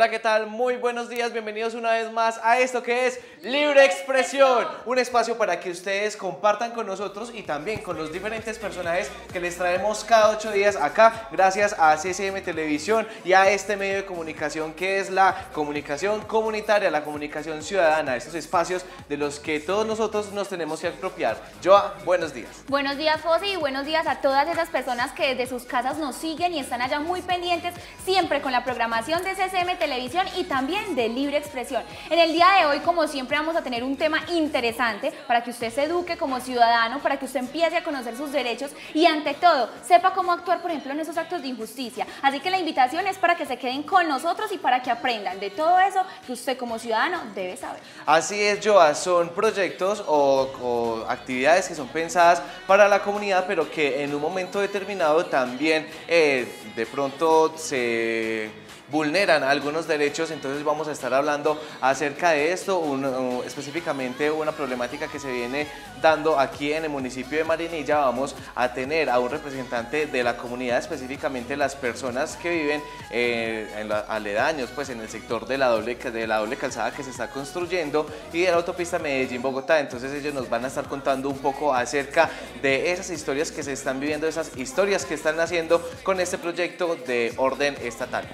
Hola, ¿qué tal? Muy buenos días, bienvenidos una vez más a esto que es Libre Expresión, un espacio para que ustedes compartan con nosotros y también con los diferentes personajes que les traemos cada ocho días acá, gracias a CCM Televisión y a este medio de comunicación que es la comunicación comunitaria, la comunicación ciudadana, estos espacios de los que todos nosotros nos tenemos que apropiar. Joa, buenos días. Buenos días, Fossi, y buenos días a todas esas personas que desde sus casas nos siguen y están allá muy pendientes, siempre con la programación de CCM Televisión y también de Libre Expresión. En el día de hoy, como siempre, vamos a tener un tema interesante para que usted se eduque como ciudadano, para que usted empiece a conocer sus derechos y, ante todo, sepa cómo actuar, por ejemplo, en esos actos de injusticia. Así que la invitación es para que se queden con nosotros y para que aprendan de todo eso que usted como ciudadano debe saber. Así es, Joa, son proyectos o, o actividades que son pensadas para la comunidad, pero que en un momento determinado también eh, de pronto se vulneran algunos derechos, entonces vamos a estar hablando acerca de esto, específicamente una problemática que se viene dando aquí en el municipio de Marinilla, vamos a tener a un representante de la comunidad, específicamente las personas que viven eh, en los aledaños, pues en el sector de la, doble, de la doble calzada que se está construyendo y de la autopista Medellín-Bogotá, entonces ellos nos van a estar contando un poco acerca de esas historias que se están viviendo, esas historias que están haciendo con este proyecto de orden estatal.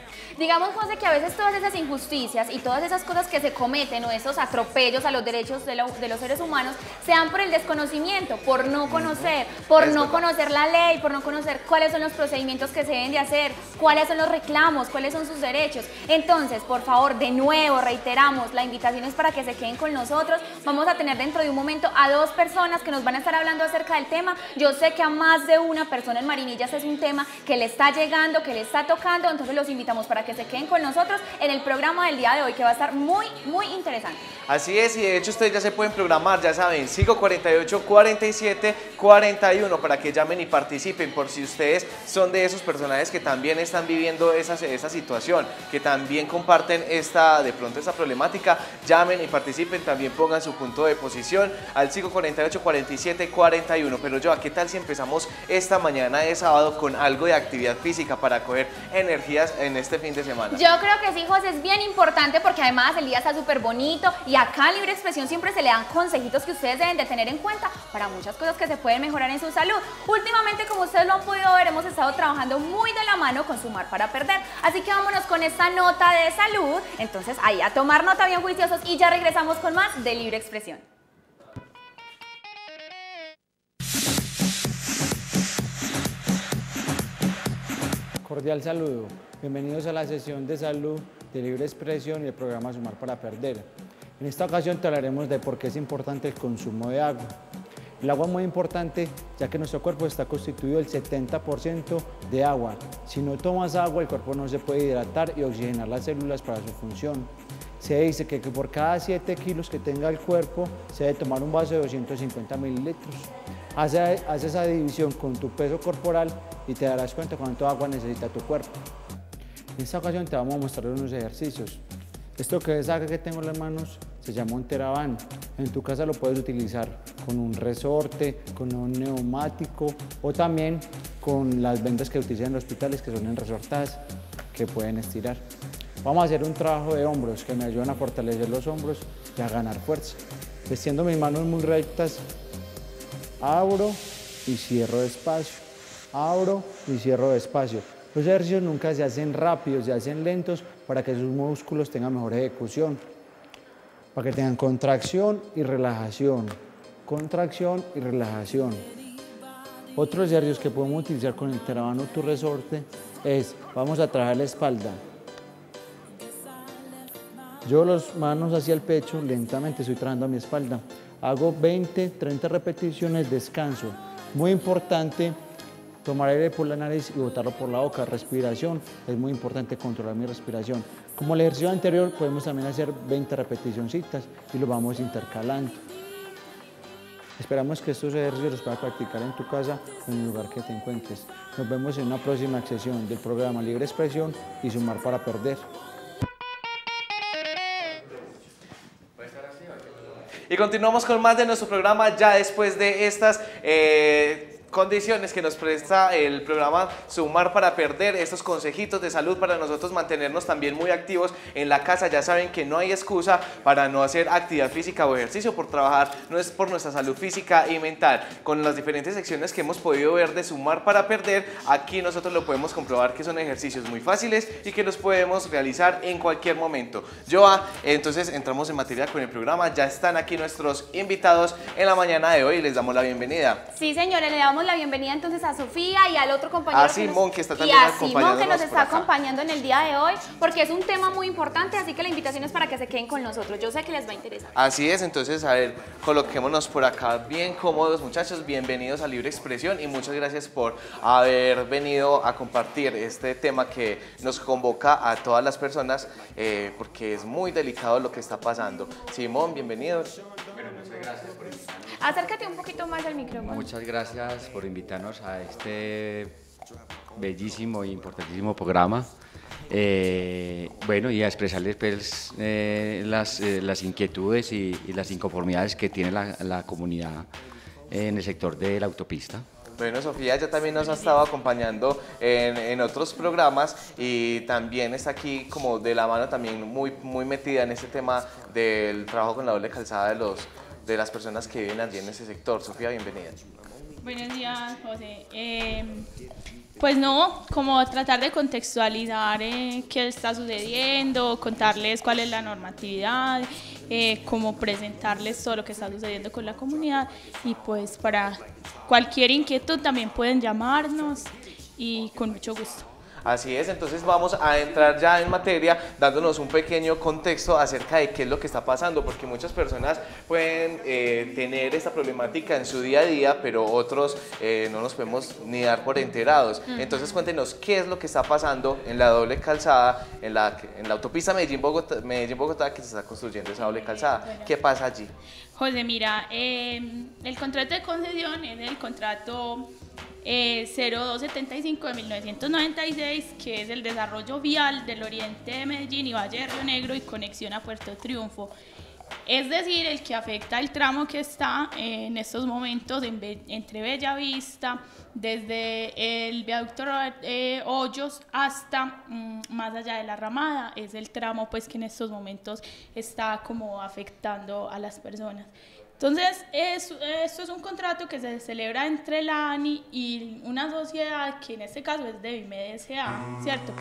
Digamos, José, que a veces todas esas injusticias y todas esas cosas que se cometen o esos atropellos a los derechos de, lo- de los seres humanos se dan por el desconocimiento, por no conocer, por Es no verdad. conocer la ley, por no conocer cuáles son los procedimientos que se deben de hacer, cuáles son los reclamos, cuáles son sus derechos. Entonces, por favor, de nuevo, reiteramos, la invitación es para que se queden con nosotros. Vamos a tener dentro de un momento a dos personas que nos van a estar hablando acerca del tema. Yo sé que a más de una persona en Marinillas es un tema que le está llegando, que le está tocando, entonces los invitamos para que se queden con nosotros en el programa del día de hoy, que va a estar muy, muy interesante. Así es, y de hecho ustedes ya se pueden programar, ya saben, sigo 48 47 41 para que llamen y participen por si ustedes son de esos personajes que también están viviendo esa, esa situación, que también comparten esta, de pronto esta problemática, llamen y participen, también pongan su punto de posición al sigo 48 47 41. Pero yo, ¿qué tal si empezamos esta mañana de sábado con algo de actividad física para coger energías en este fin de semana? Yo creo que sí, José, es bien importante porque además el día está súper bonito y acá en Libre Expresión siempre se le dan consejitos que ustedes deben de tener en cuenta para muchas cosas que se pueden mejorar en su salud. Últimamente, como ustedes lo han podido ver, hemos estado trabajando muy de la mano con Sumar para Perder. Así que vámonos con esta nota de salud. Entonces, ahí a tomar nota bien juiciosos y ya regresamos con más de Libre Expresión. Cordial saludo. Bienvenidos a la sesión de salud de libre expresión y el programa Sumar para Perder. En esta ocasión te hablaremos de por qué es importante el consumo de agua. El agua es muy importante ya que nuestro cuerpo está constituido del 70% de agua. Si no tomas agua, el cuerpo no se puede hidratar y oxigenar las células para su función. Se dice que, por cada 7 kilos que tenga el cuerpo se debe tomar un vaso de 250 mililitros. Haz esa división con tu peso corporal y te darás cuenta cuánto agua necesita tu cuerpo. En esta ocasión te vamos a mostrar unos ejercicios. Esto que ves acá que tengo en las manos se llama un Teraban. En tu casa lo puedes utilizar con un resorte, con un neumático o también con las vendas que utilizan los hospitales que son en resortadas que pueden estirar. Vamos a hacer un trabajo de hombros que me ayudan a fortalecer los hombros y a ganar fuerza. Vestiendo mis manos muy rectas, abro y cierro despacio, abro y cierro despacio. Los ejercicios nunca se hacen rápidos, se hacen lentos para que sus músculos tengan mejor ejecución, para que tengan contracción y relajación, contracción y relajación. Otros ejercicios que podemos utilizar con el terabano tu resorte es, vamos a trabajar la espalda. Yo las manos hacia el pecho, lentamente estoy trabajando a mi espalda. Hago 20, 30 repeticiones, descanso. Muy importante tomar aire por la nariz y botarlo por la boca. Respiración, es muy importante controlar mi respiración. Como el ejercicio anterior, podemos también hacer 20 repeticioncitas y lo vamos intercalando. Esperamos que estos ejercicios los puedas practicar en tu casa o en el lugar que te encuentres. Nos vemos en una próxima sesión del programa Libre Expresión y Sumar para Perder. Y continuamos con más de nuestro programa ya después de estas eh, condiciones que nos presta el programa Sumar para Perder, estos consejitos de salud para nosotros mantenernos también muy activos en la casa. Ya saben que no hay excusa para no hacer actividad física o ejercicio por trabajar, no es por nuestra salud física y mental. Con las diferentes secciones que hemos podido ver de Sumar para Perder, aquí nosotros lo podemos comprobar que son ejercicios muy fáciles y que los podemos realizar en cualquier momento. Joa, entonces entramos en materia con el programa. Ya están aquí nuestros invitados en la mañana de hoy les damos la bienvenida. Sí, señores, le damos la bienvenida entonces a Sofía y al otro compañero. A Simón, que está y también a Simón, que nos está acompañando en el día de hoy, porque es un tema muy importante, así que la invitación es para que se queden con nosotros. Yo sé que les va a interesar. Así es, entonces, a ver, coloquémonos por acá bien cómodos, muchachos. Bienvenidos a Libre Expresión y muchas gracias por haber venido a compartir este tema que nos convoca a todas las personas, eh, porque es muy delicado lo que está pasando. Simón, bienvenidos. Acércate un poquito más al micrófono. Muchas gracias por invitarnos a este bellísimo e importantísimo programa. Eh, bueno, y a expresarles pues, eh, las, eh, las inquietudes y, y las inconformidades que tiene la, la comunidad en el sector de la autopista. Bueno, Sofía ya también nos ha estado acompañando en, en otros programas y también está aquí como de la mano también muy, muy metida en este tema del trabajo con la doble calzada de, los, de las personas que viven allí en ese sector. Sofía, bienvenida. Buenos días, José. Eh, pues no, como tratar de contextualizar eh, qué está sucediendo, contarles cuál es la normatividad, eh, cómo presentarles todo lo que está sucediendo con la comunidad y pues para cualquier inquietud también pueden llamarnos y con mucho gusto. Así es, entonces vamos a entrar ya en materia dándonos un pequeño contexto acerca de qué es lo que está pasando, porque muchas personas pueden eh, tener esta problemática en su día a día, pero otros eh, no nos podemos ni dar por enterados. Entonces cuéntenos qué es lo que está pasando en la doble calzada, en la, en la autopista Medellín-Bogotá, que se está construyendo esa doble calzada. ¿Qué pasa allí? José, mira, eh, el contrato de concesión es el contrato eh, 0275 de 1996, que es el desarrollo vial del oriente de Medellín y Valle de Río Negro y conexión a Puerto Triunfo. Es decir, el que afecta el tramo que está eh, en estos momentos en Be- entre Bellavista, desde el viaducto eh, Hoyos hasta mm, más allá de la ramada, es el tramo pues que en estos momentos está como afectando a las personas. Entonces, es- esto es un contrato que se celebra entre la ANI y una sociedad que en este caso es de BIMED ¿cierto?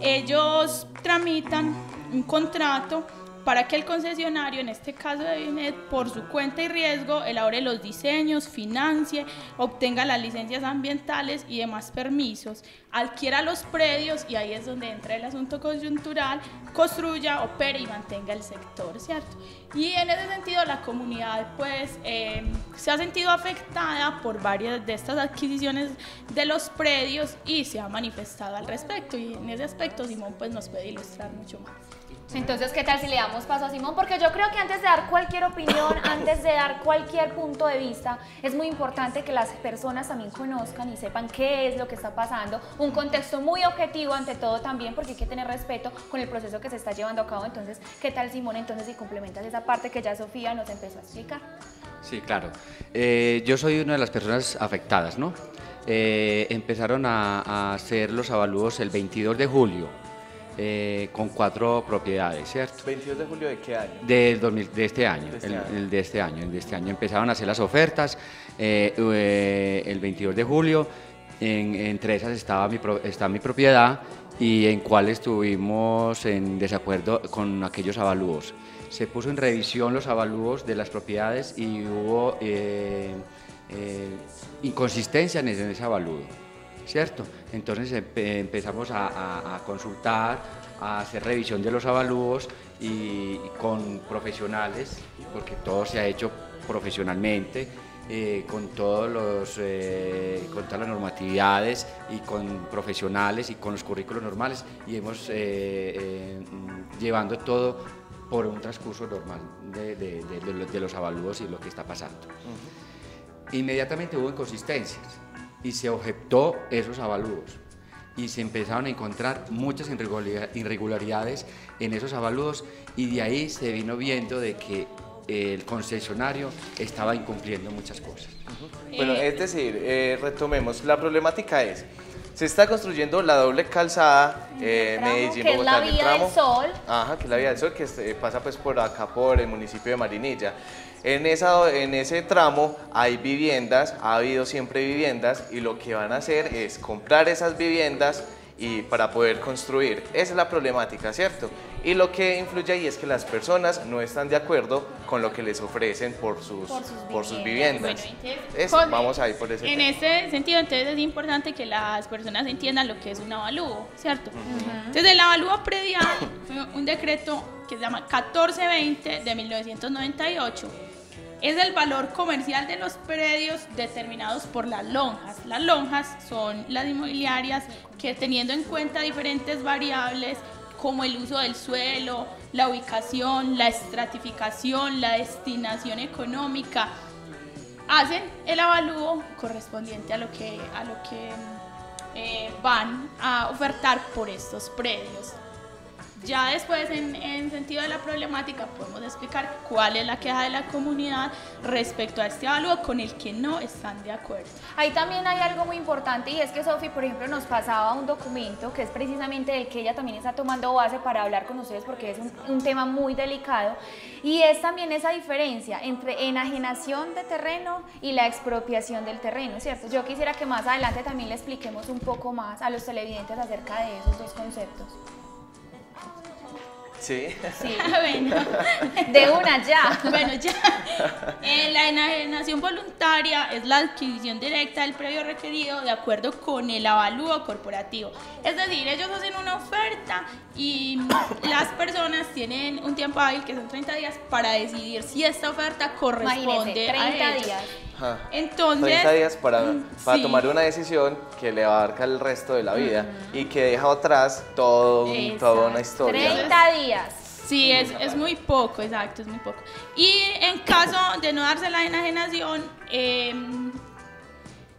Ellos tramitan un contrato para que el concesionario, en este caso de BIMED, por su cuenta y riesgo, elabore los diseños, financie, obtenga las licencias ambientales y demás permisos, adquiera los predios, y ahí es donde entra el asunto coyuntural, construya, opere y mantenga el sector, ¿cierto? Y en ese sentido la comunidad pues eh, se ha sentido afectada por varias de estas adquisiciones de los predios y se ha manifestado al respecto y en ese aspecto Simón pues nos puede ilustrar mucho más. Entonces, ¿qué tal si le damos paso a Simón? Porque yo creo que antes de dar cualquier opinión, antes de dar cualquier punto de vista, es muy importante que las personas también conozcan y sepan qué es lo que está pasando. Un contexto muy objetivo ante todo también, porque hay que tener respeto con el proceso que se está llevando a cabo. Entonces, ¿qué tal Simón? Entonces, si complementas esa parte que ya Sofía nos empezó a explicar. Sí, claro. Eh, yo soy una de las personas afectadas, ¿no? Eh, empezaron a, a hacer los avalúos el 22 de julio eh, con cuatro propiedades, ¿cierto? 22 de julio de qué año? Del 2000 de este año, De este el, año. el de este año, el de este año. Empezaron a hacer las ofertas eh, eh, el 22 de julio. En- entre esas estaba mi, está mi propiedad y en cuál estuvimos en desacuerdo con aquellos avalúos. Se puso en revisión los avalúos de las propiedades y hubo eh, eh, inconsistencia en ese, en ese avalúo. ¿Cierto? Entonces empe- empezamos a, a- a consultar, a hacer revisión de los avalúos y, y con profesionales, porque todo se ha hecho profesionalmente, eh, con, todos los, eh, con todas las normatividades y con profesionales y con los currículos normales y hemos eh, eh, llevando todo por un transcurso normal de, de los avalúos y lo que está pasando. Inmediatamente hubo inconsistencias y se objetó esos avalúos y se empezaron a encontrar muchas irregularidad- irregularidades en esos avalúos y de ahí se vino viendo de que el concesionario estaba incumpliendo muchas cosas. Bueno, Eh, es decir, eh, retomemos, la problemática es, se está construyendo la doble calzada eh, tramo, Medellín, que es la Bogotá, en el vía del tramo- Sol. Ajá, que es la vía del sol, que este, pasa pues por acá, por el municipio de Marinilla. En, esa, en ese tramo hay viviendas, ha habido siempre viviendas y lo que van a hacer es comprar esas viviendas y para poder construir. Esa es la problemática, ¿cierto? Y lo que influye ahí es que las personas no están de acuerdo con lo que les ofrecen por sus, Por sus por sus viviendas. Bueno, entonces, Eso, vamos a ir por ese En tema. ese sentido, entonces es importante que las personas entiendan lo que es un avalúo, ¿cierto? Entonces, el avalúo predial fue un decreto que se llama 1420 de 1998. Es el valor comercial de los predios determinados por las lonjas. Las lonjas son las inmobiliarias que teniendo en cuenta diferentes variables como el uso del suelo, la ubicación, la estratificación, la destinación económica, hacen el avalúo correspondiente a lo que, a lo que eh, van a ofertar por estos predios. Ya después, en, en sentido de la problemática, podemos explicar cuál es la queja de la comunidad respecto a este avalúo con el que no están de acuerdo. Ahí también hay algo muy importante y es que Sofi, por ejemplo, nos pasaba un documento que es precisamente el que ella también está tomando base para hablar con ustedes porque es un, un tema muy delicado y es también esa diferencia entre enajenación de terreno y la expropiación del terreno, ¿cierto? Yo quisiera que más adelante también le expliquemos un poco más a los televidentes acerca de esos dos conceptos. Sí. Sí, bueno, de una ya. bueno, ya. Eh, la enajenación voluntaria es la adquisición directa del predio requerido de acuerdo con el avalúo corporativo. Es decir, ellos hacen una oferta y las personas tienen un tiempo hábil que son 30 días para decidir si esta oferta corresponde Imagínense, a 30 ellos. días. Ajá. Entonces, 30 días para, para sí. tomar una decisión que le abarca el resto de la vida y que deja atrás todo, un- toda una historia. 30 días. Sí, es, es muy poco, exacto, es muy poco. Y en caso de no darse la enajenación, eh,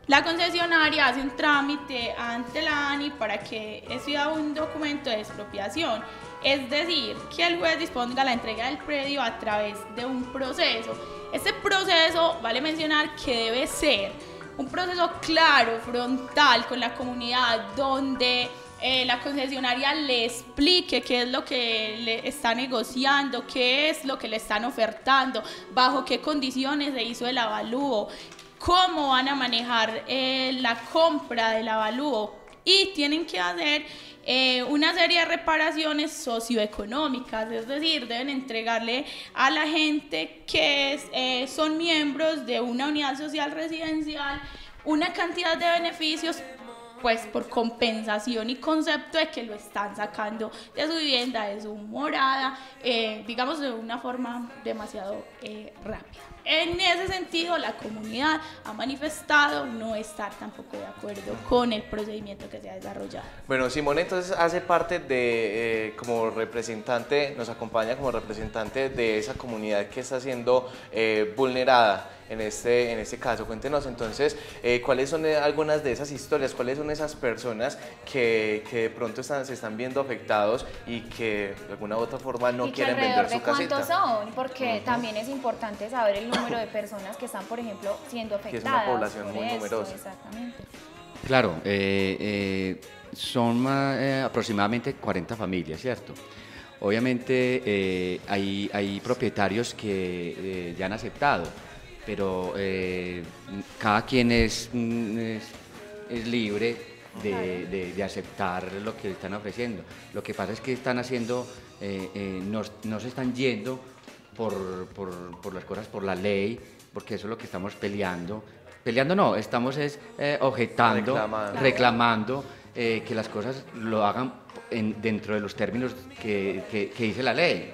la concesionaria hace un trámite ante la ANI para que exida un documento de expropiación. Es decir, que el juez disponga la entrega del predio a través de un proceso. Este proceso, vale mencionar que debe ser un proceso claro, frontal con la comunidad, donde eh, la concesionaria le explique qué es lo que le está negociando, qué es lo que le están ofertando, bajo qué condiciones se hizo el avalúo, cómo van a manejar eh, la compra del avalúo y tienen que hacer eh, una serie de reparaciones socioeconómicas, es decir, deben entregarle a la gente que eh, son miembros de una unidad social residencial una cantidad de beneficios pues por compensación y concepto de que lo están sacando de su vivienda, de su morada, eh, digamos de una forma demasiado eh, rápida. En ese sentido, la comunidad ha manifestado no estar tampoco de acuerdo con el procedimiento que se ha desarrollado. Bueno, Simón entonces hace parte de, eh, como representante, nos acompaña como representante de esa comunidad que está siendo eh, vulnerada en este, en este caso. Cuéntenos entonces eh, cuáles son eh, algunas de esas historias, cuáles son esas personas que, que de pronto están, se están viendo afectados y que de alguna u otra forma no y quieren vender su de cuántos casita. son, porque también es importante saber el número de personas que están, por ejemplo, siendo Que es afectadas. una población por muy esto, numerosa. Exactamente. Claro, eh, eh, son eh, aproximadamente 40 familias, ¿cierto? Obviamente eh, hay, hay propietarios que eh, ya han aceptado, pero eh, cada quien es, mm, es, es libre de, de- de aceptar lo que están ofreciendo. Lo que pasa es que están haciendo, eh, eh, no, no se están yendo por, por- por las cosas, por la ley, porque eso es lo que estamos peleando. Peleando no, estamos es, eh, objetando, Reclamando. reclamando eh, que las cosas lo hagan en- dentro de los términos que, que- que dice la ley,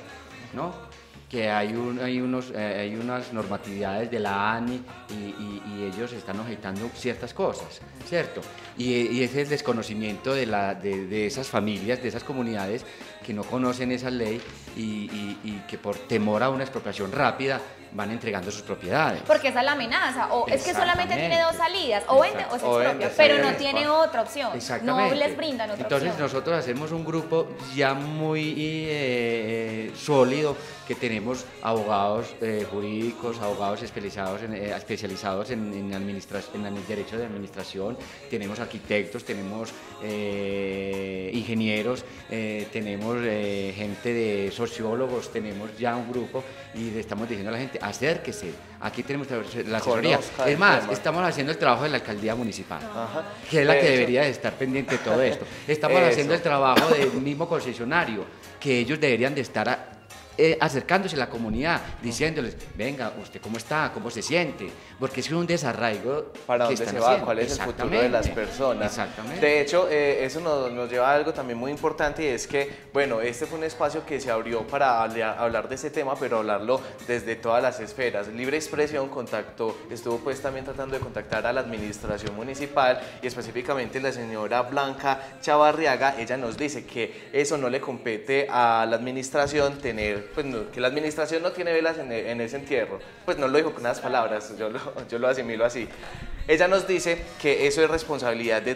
¿no? Que hay, un- hay, unos, eh, hay unas normatividades de la ANI y, y- y ellos están objetando ciertas cosas, ¿cierto? Y, y ese es desconocimiento de, la, de, de esas familias, de esas comunidades que no conocen esa ley y que por temor a una expropiación rápida van entregando sus propiedades. Porque esa es la amenaza, o es que solamente tiene dos salidas, o vende o se expropia, pero no tiene otra opción, Exactamente. no les brindan otra Entonces opción. nosotros hacemos un grupo ya muy eh, sólido que tenemos abogados eh, jurídicos, abogados especializados en, eh, especializados en, en, en el derecho de administración, tenemos arquitectos, tenemos eh, ingenieros, tenemos gente de sociólogos, tenemos ya un grupo y le estamos diciendo a la gente, acérquese, aquí tenemos la asesoría. Conozca Es más, estamos haciendo el trabajo de la alcaldía municipal Ajá. que es la que hecho- debería de estar pendiente de todo esto. Estamos Eso. haciendo el trabajo del mismo concesionario, que ellos deberían de estar eh, acercándose a la comunidad, diciéndoles, venga, ¿usted cómo está? ¿Cómo se siente? Porque es un desarraigo para dónde se va, haciendo. cuál es el futuro de las personas. Exactamente. De hecho, eh, eso nos, nos lleva a algo también muy importante y es que, bueno, este fue un espacio que se abrió para habla- hablar de ese tema, pero hablarlo desde todas las esferas. Libre Expresión contactó, estuvo pues también tratando de contactar a la administración municipal y específicamente la señora Blanca Chavarriaga, ella nos dice que eso no le compete a la administración tener, pues no, que la administración no tiene velas en, e- en ese entierro. Pues no lo dijo con unas palabras, yo lo, yo lo asimilo así. Ella nos dice que eso es responsabilidad de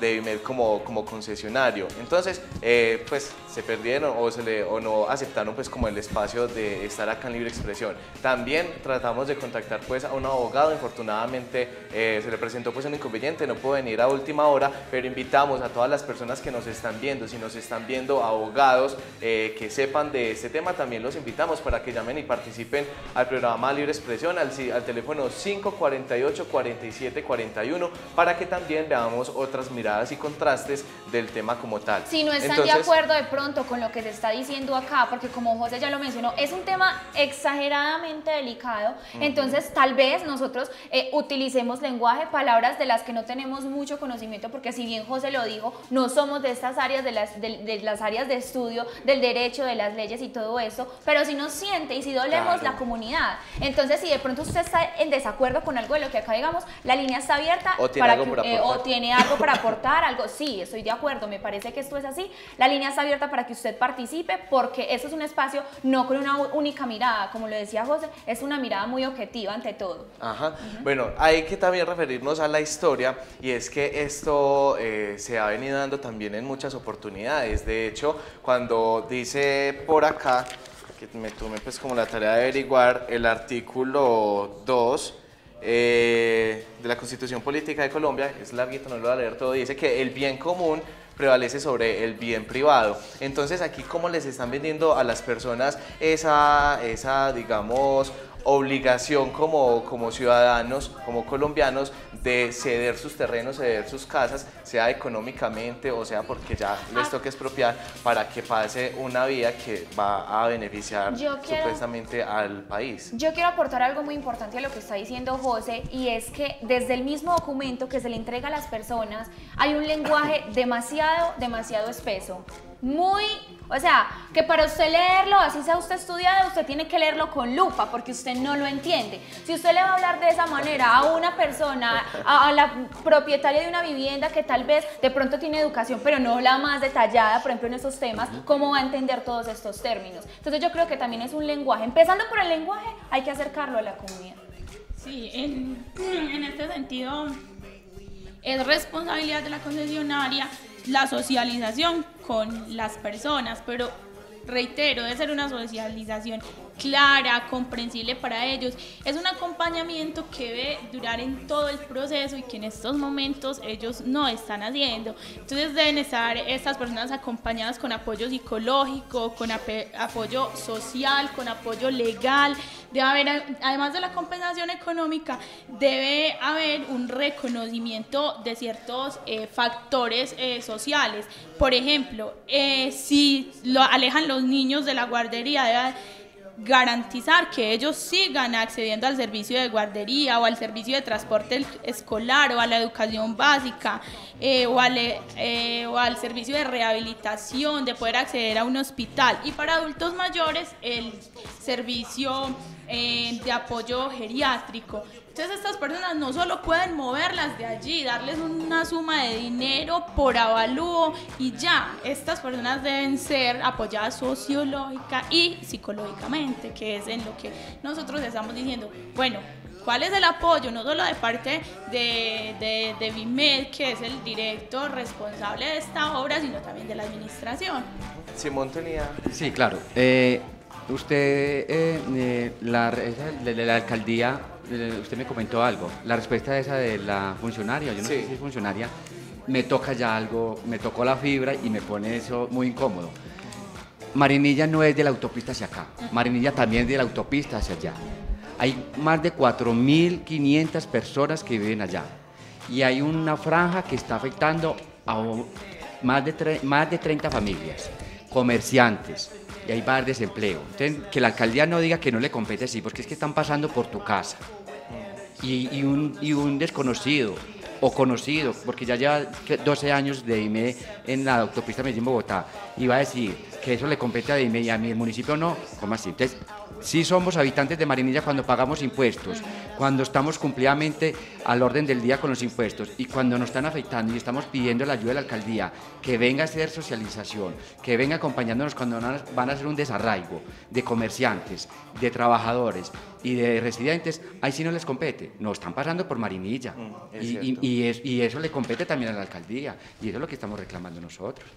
Devimed, Devimed como, como concesionario. Entonces, eh, pues se perdieron o, se le, o no aceptaron pues como el espacio de estar acá en Libre Expresión. También tratamos de contactar pues a un abogado, infortunadamente eh, se le presentó pues un inconveniente, no pudo venir a última hora, pero invitamos a todas las personas que nos están viendo, si nos están viendo abogados eh, que sepan de este tema, también los invitamos para que llamen y participen al programa Libre Expresión al, al teléfono 548-4741 para que también veamos otras miradas y contrastes del tema como tal. Si no están de Entonces, acuerdo de pronto con lo que se está diciendo acá, porque como José ya lo mencionó, es un tema exageradamente delicado, entonces tal vez nosotros eh, utilicemos lenguaje, palabras de las que no tenemos mucho conocimiento, porque si bien José lo dijo, no somos de estas áreas, de las, de, de las áreas de estudio, del derecho, de las leyes y todo eso, pero si nos siente y si dolemos Claro. la comunidad, entonces si de pronto usted está en desacuerdo con algo de lo que acá digamos, la línea está abierta O tiene para algo que, por eh, o tiene algo para aportar, algo, sí, estoy de acuerdo, me parece que esto es así. La línea está abierta para que usted participe porque eso es un espacio no con una única mirada, como lo decía José, es una mirada muy objetiva ante todo. Ajá. Bueno, hay que también referirnos a la historia y es que esto eh, se ha venido dando también en muchas oportunidades. De hecho, cuando dice por acá, que me tomé pues como la tarea de averiguar el artículo 2 eh, de la Constitución Política de Colombia, es larguito, no lo voy a leer todo, dice que el bien común prevalece sobre el bien privado. Entonces aquí cómo les están vendiendo a las personas esa, esa digamos, obligación como, como ciudadanos, como colombianos, de ceder sus terrenos, ceder sus casas, sea económicamente o sea porque ya les toque expropiar para que pase una vía que va a beneficiar quiero- supuestamente al país. Yo quiero aportar algo muy importante a lo que está diciendo José y es que desde el mismo documento que se le entrega a las personas hay un lenguaje demasiado, demasiado espeso. Muy, o sea, que para usted leerlo, así sea usted estudiado, usted tiene que leerlo con lupa porque usted no lo entiende. Si usted le va a hablar de esa manera a una persona, a, a la propietaria de una vivienda que tal vez de pronto tiene educación, pero no la más detallada, por ejemplo, en esos temas, ¿cómo va a entender todos estos términos? Entonces yo creo que también es un lenguaje. Empezando por el lenguaje, hay que acercarlo a la comunidad. Sí, en, en este sentido es responsabilidad de la concesionaria la socialización con las personas, pero reitero, debe ser una socialización clara, comprensible para ellos. Es un acompañamiento que debe durar en todo el proceso y que en estos momentos ellos no están haciendo. Entonces deben estar estas personas acompañadas con apoyo psicológico, con apoyo social, con apoyo legal. Debe haber, además de la compensación económica, debe haber un reconocimiento de ciertos eh, factores eh, sociales. Por ejemplo, eh, si lo alejan los niños de la guardería, debe garantizar que ellos sigan accediendo al servicio de guardería o al servicio de transporte escolar o a la educación básica eh, o, al, eh, o al servicio de rehabilitación, de poder acceder a un hospital. Y para adultos mayores, el servicio eh, de apoyo geriátrico. Entonces estas personas no solo pueden moverlas de allí, darles una suma de dinero por avalúo y ya, estas personas deben ser apoyadas sociológica y psicológicamente, que es en lo que nosotros estamos diciendo. Bueno, ¿cuál es el apoyo? No solo de parte de, de, de BIMED, que es el director responsable de esta obra, sino también de la administración. Simón tenía... Sí, claro. Eh, usted, eh, eh, la, esa de, de la alcaldía, usted me comentó algo. La respuesta esa de la funcionaria, yo no Sí. sé si es funcionaria, me toca ya algo, me tocó la fibra y me pone eso muy incómodo. Marinilla no es de la autopista hacia acá, Marinilla también es de la autopista hacia allá. Hay más de 4.500 personas que viven allá y hay una franja que está afectando a más de, más de 30 familias, comerciantes, y hay más desempleo. Entonces, que la alcaldía no diga que no le compete, sí, porque es que están pasando por tu casa y, un, y un desconocido o conocido, porque ya lleva que 12 años de IME en la autopista Medellín-Bogotá, y va a decir que eso le compete a IME y a mi municipio no, ¿cómo así? Entonces, sí somos habitantes de Marinilla cuando pagamos impuestos, cuando estamos cumplidamente al orden del día con los impuestos y cuando nos están afectando y estamos pidiendo la ayuda de la alcaldía, que venga a hacer socialización, que venga acompañándonos cuando van a- hacer un desarraigo de comerciantes, de trabajadores y de residentes, ahí sí no les compete, no están pasando por Marinilla Mm, es y, y- cierto. y es- y eso le compete también a la alcaldía y eso es lo que estamos reclamando nosotros.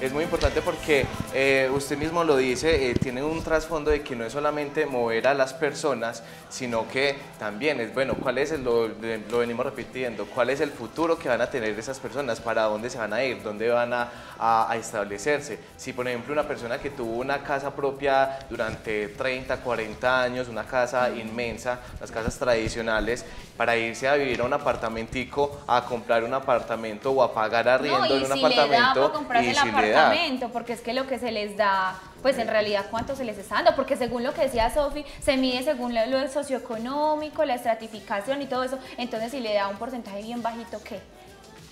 Es muy importante porque eh, usted mismo lo dice, eh, tiene un trasfondo de que no es solamente mover a las personas, sino que también es, bueno, ¿cuál es el, lo, lo venimos repitiendo, cuál es el futuro que van a tener esas personas, para dónde se van a ir, dónde van a, a- a establecerse? Si, por ejemplo, una persona que tuvo una casa propia durante 30, 40 años, una casa inmensa, las casas tradicionales, para irse a vivir a un apartamentico, a comprar un apartamento o a pagar arriendo No, en un si apartamento y el apartamento, porque es que lo que se les da, pues en realidad cuánto se les está dando, porque según lo que decía Sofi, se mide según lo, lo socioeconómico, la estratificación y todo eso, entonces si le da un porcentaje bien bajito, ¿qué?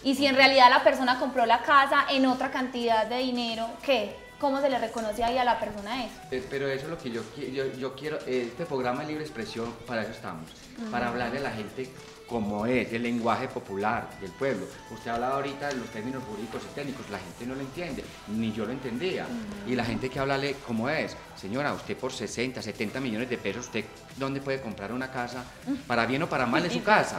Y si en realidad la persona compró la casa en otra cantidad de dinero, ¿qué? ¿Cómo se le reconoce ahí a la persona eso? Eh, Pero eso es lo que yo, yo, yo quiero, este programa de libre expresión, para eso estamos, para hablarle a la gente como es, el lenguaje popular del pueblo. Usted hablaba ahorita de los términos jurídicos y técnicos, la gente no lo entiende, ni yo lo entendía. Y la gente que habla como es, señora, usted por 60, 70 millones de pesos, ¿usted dónde puede comprar una casa, para bien o para mal en su casa?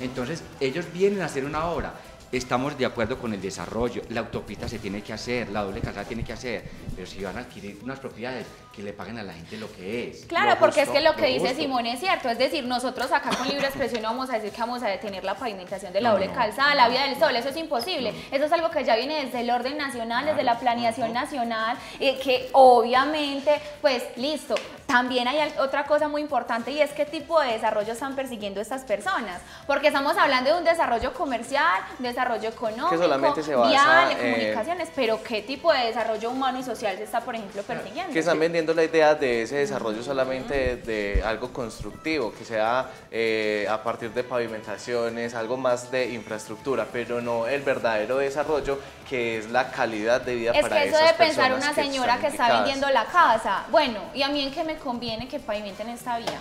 Entonces, ellos vienen a hacer una obra. Estamos de acuerdo con el desarrollo, la autopista se tiene que hacer, la doble calzada tiene que hacer, pero si van a adquirir unas propiedades, que le paguen a la gente lo que es. Claro, porque es que lo que lo dice justo. Simón es cierto, es decir, nosotros acá con libre expresión no vamos a decir que vamos a detener la pavimentación de la No, doble no, calzada, la vía del sol, eso es imposible. Eso es algo que ya viene desde el orden nacional, desde la planeación nacional, eh, que obviamente, pues listo. También hay otra cosa muy importante y es qué tipo de desarrollo están persiguiendo estas personas, porque estamos hablando de un desarrollo comercial, un desarrollo económico, solamente se basa vial, de comunicaciones, pero qué tipo de desarrollo humano y social se está, por ejemplo, persiguiendo. Que están vendiendo la idea de ese desarrollo solamente de, de algo constructivo, que sea eh, a partir de pavimentaciones, algo más de infraestructura, pero no el verdadero desarrollo que es la calidad de vida Es para que eso esas de pensar personas una señora que está vendiendo la casa, bueno, ¿y a mí en qué me conviene que pavimenten esta vía?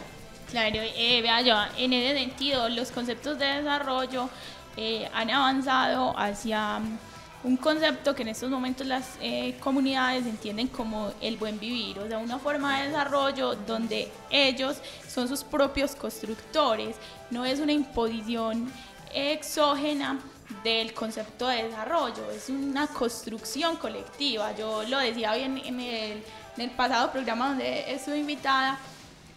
Claro, eh, vea yo, en ese sentido, los conceptos de desarrollo eh, han avanzado hacia mm, un concepto que en estos momentos las eh, comunidades entienden como el buen vivir, o sea, una forma de desarrollo donde ellos son sus propios constructores, no es una imposición exógena del concepto de desarrollo, es una construcción colectiva. Yo lo decía bien en el, en el pasado programa donde estuve invitada,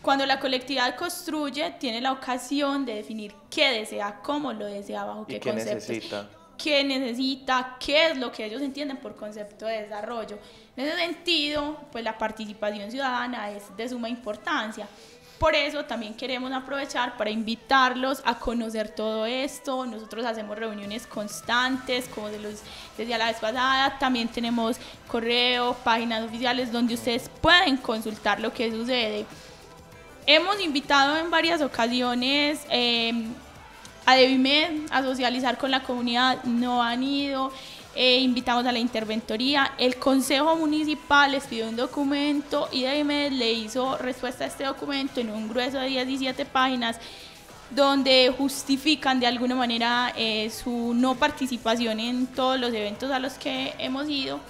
cuando la colectividad construye, tiene la ocasión de definir qué desea, cómo lo desea, bajo ¿Y qué, qué conceptos, necesita? qué necesita, qué es lo que ellos entienden por concepto de desarrollo. En ese sentido, pues la participación ciudadana es de suma importancia. Por eso también queremos aprovechar para invitarlos a conocer todo esto. Nosotros hacemos reuniones constantes, como de los, desde la vez pasada. También tenemos correo, páginas oficiales donde ustedes pueden consultar lo que sucede. Hemos invitado en varias ocasiones eh, a Devimed a socializar con la comunidad, no han ido. Eh, invitamos a la interventoría. El Consejo Municipal les pidió un documento y Devimed le hizo respuesta a este documento en un grueso de 17 páginas donde justifican de alguna manera eh, su no participación en todos los eventos a los que hemos ido.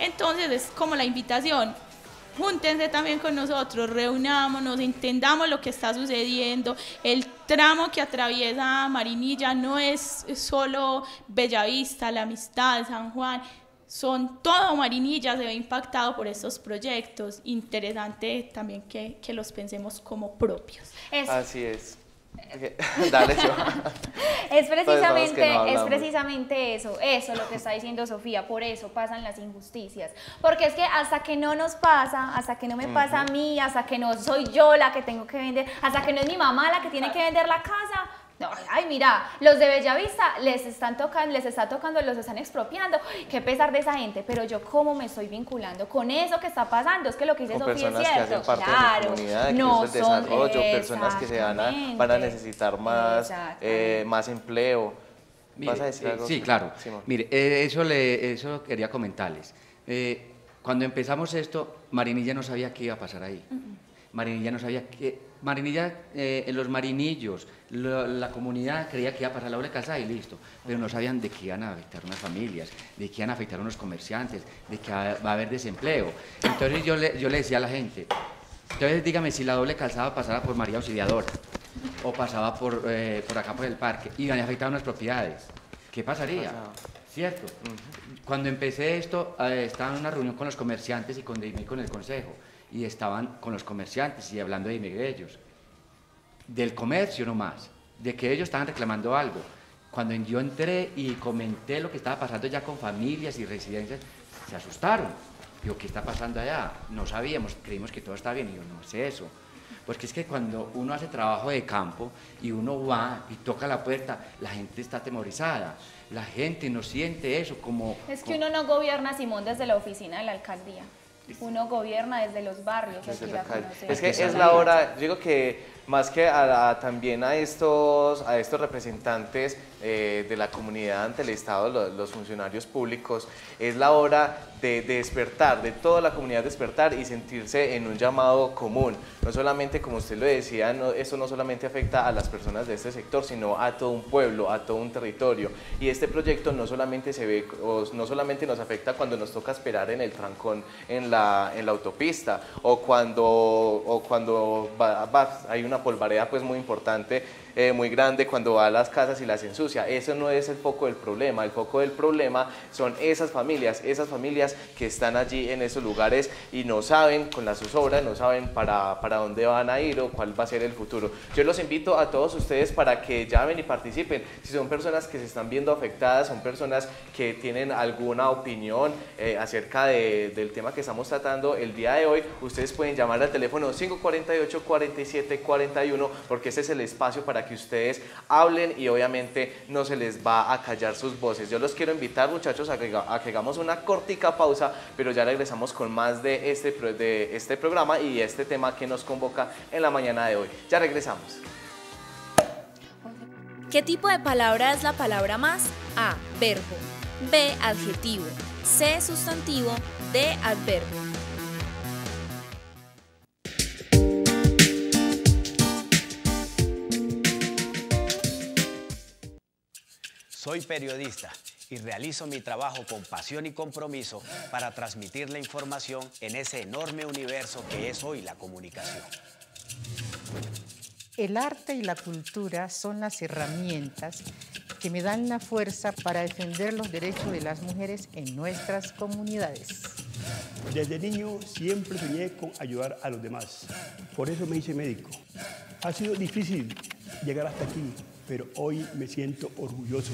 Entonces es como la invitación, júntense también con nosotros, reunámonos, entendamos lo que está sucediendo. El tramo que atraviesa Marinilla no es solo Bellavista, La Amistad, San Juan, son todo Marinilla, se ve impactado por estos proyectos. Interesante también que, que los pensemos como propios. Así es. Dale, es precisamente, no es precisamente eso, eso lo que está diciendo Sofía, por eso pasan las injusticias. Porque es que hasta que no nos pasa, hasta que no me pasa a mí, hasta que no soy yo la que tengo que vender, hasta que no es mi mamá la que tiene que vender la casa. No, ay, mira, los de Bellavista les están tocando, les está tocando, los están expropiando. Qué pesar de esa gente, pero yo cómo me estoy vinculando con eso que está pasando, es que lo que dice Sofía es personas que cierto. hacen parte claro, de mi comunidad, que no es el son- desarrollo, personas que se van a, van a necesitar más, eh, más empleo. Mire, ¿Vas a decir eh, algo? Sí, claro. Simón. Mire, eh, eso, le, eso quería comentarles. Eh, cuando empezamos esto, Marinilla no sabía qué iba a pasar ahí. Marinilla no sabía qué... Marinilla, eh, los marinillos, lo- la comunidad creía que iba a pasar la doble calzada y listo, pero no sabían de qué iban a afectar unas familias, de qué iban a afectar unos comerciantes, de que va a haber desempleo. Entonces yo le, yo le decía a la gente, entonces dígame si la doble calzada pasara por María Auxiliadora o pasaba por, eh, por acá por el parque y afectaba unas propiedades, ¿qué pasaría? ¿Cierto? Cuando empecé esto, eh, estaba en una reunión con los comerciantes y con, Deime- con el consejo y estaban con los comerciantes y hablando de ellos, del comercio nomás, de que ellos estaban reclamando algo. Cuando yo entré y comenté lo que estaba pasando ya con familias y residencias, se asustaron. Digo, ¿qué está pasando allá? No sabíamos, creímos que todo estaba bien. Y yo, no es eso. Pues que es que cuando uno hace trabajo de campo y uno va y toca la puerta, la gente está atemorizada. La gente no siente eso como... Es que uno no gobierna, Simón, desde la oficina de la alcaldía. Uno gobierna desde los barrios. Desde aquí la. Es que es la hora, digo que más que a- a- también a estos, a estos representantes eh, de la comunidad ante el Estado, lo- los, funcionarios públicos, es la hora de, de despertar, de toda la comunidad despertar y sentirse en un llamado común. No solamente, como usted lo decía, no, esto no solamente afecta a las personas de este sector, sino a todo un pueblo, a todo un territorio. Y este proyecto no solamente se ve, no solamente nos afecta cuando nos toca esperar en el trancón en la, autopista, o cuando, hay una polvareda pues muy importante, eh, muy grande, cuando va a las casas y las ensucia. Eso no es el foco del problema. El foco del problema son esas familias, esas familias que están allí en esos lugares y no saben con las zozobras, no saben para, para dónde van a ir o cuál va a ser el futuro. Yo los invito a todos ustedes para que llamen y participen. Si son personas que se están viendo afectadas, son personas que tienen alguna opinión eh, acerca de- del tema que estamos tratando el día de hoy, ustedes pueden llamar al teléfono 548-4741 porque ese es el espacio para que ustedes hablen y obviamente no se les va a callar sus voces. Yo los quiero invitar muchachos a que, a que hagamos una cortica pausa, pero ya regresamos con más de este, de este programa y este tema que nos convoca en la mañana de hoy. Ya regresamos. ¿Qué tipo de palabra es la palabra más? A. Verbo. B. Adjetivo. C. Sustantivo. D. Adverbio. Soy periodista y realizo mi trabajo con pasión y compromiso para transmitir la información en ese enorme universo que es hoy la comunicación. El arte y la cultura son las herramientas que me dan la fuerza para defender los derechos de las mujeres en nuestras comunidades. Desde niño siempre soñé con ayudar a los demás. Por eso me hice médico. Ha sido difícil llegar hasta aquí, pero hoy me siento orgulloso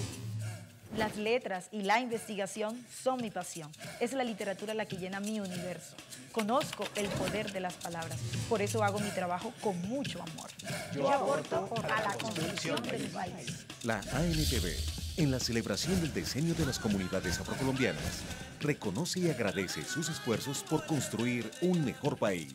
Las letras y la investigación son mi pasión. Es la literatura la que llena mi universo. Conozco el poder de las palabras. Por eso hago mi trabajo con mucho amor. Yo aporto a la construcción de mi país. La ANTV, en la celebración del diseño de las comunidades afrocolombianas, reconoce y agradece sus esfuerzos por construir un mejor país.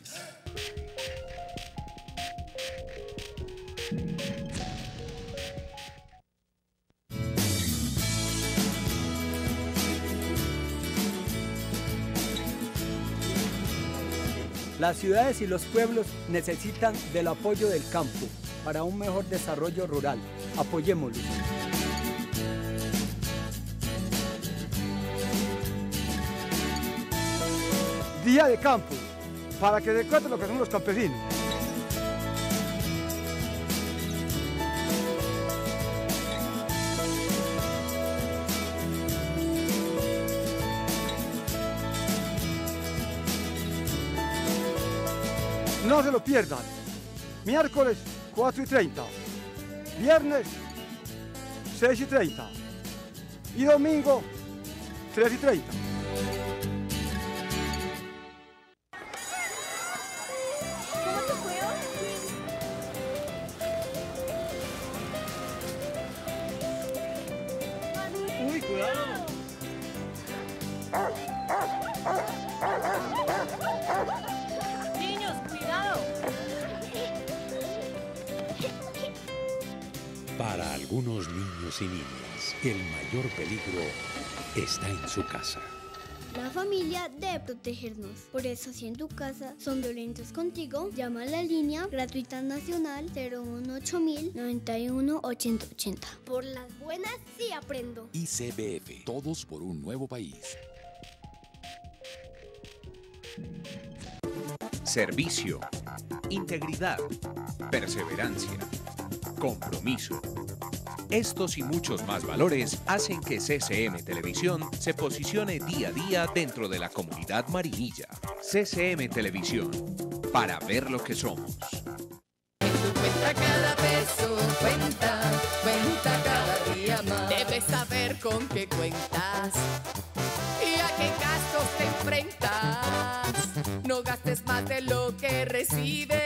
Las ciudades y los pueblos necesitan del apoyo del campo para un mejor desarrollo rural. Apoyémoslo. Día de campo, para que recuerden lo que son los campesinos. No se lo pierdan. Miércoles 4 y 30. Viernes 6 y 30. Y domingo 3 y 30. Uy, cuidado. Algunos niños y niñas, el mayor peligro está en su casa. La familia debe protegernos. Por eso, si en tu casa son violentos contigo, llama a la línea gratuita nacional 018000 91 8080. Por las buenas sí aprendo. ICBF, todos por un nuevo país. Servicio, integridad, perseverancia, compromiso. Estos y muchos más valores hacen que CCM Televisión se posicione día a día dentro de la comunidad marinilla. CCM Televisión, para ver lo que somos. Cuenta cada peso, cuenta, cuenta cada día más. Debes saber con qué cuentas y a qué gastos te enfrentas. No gastes más de lo que recibes.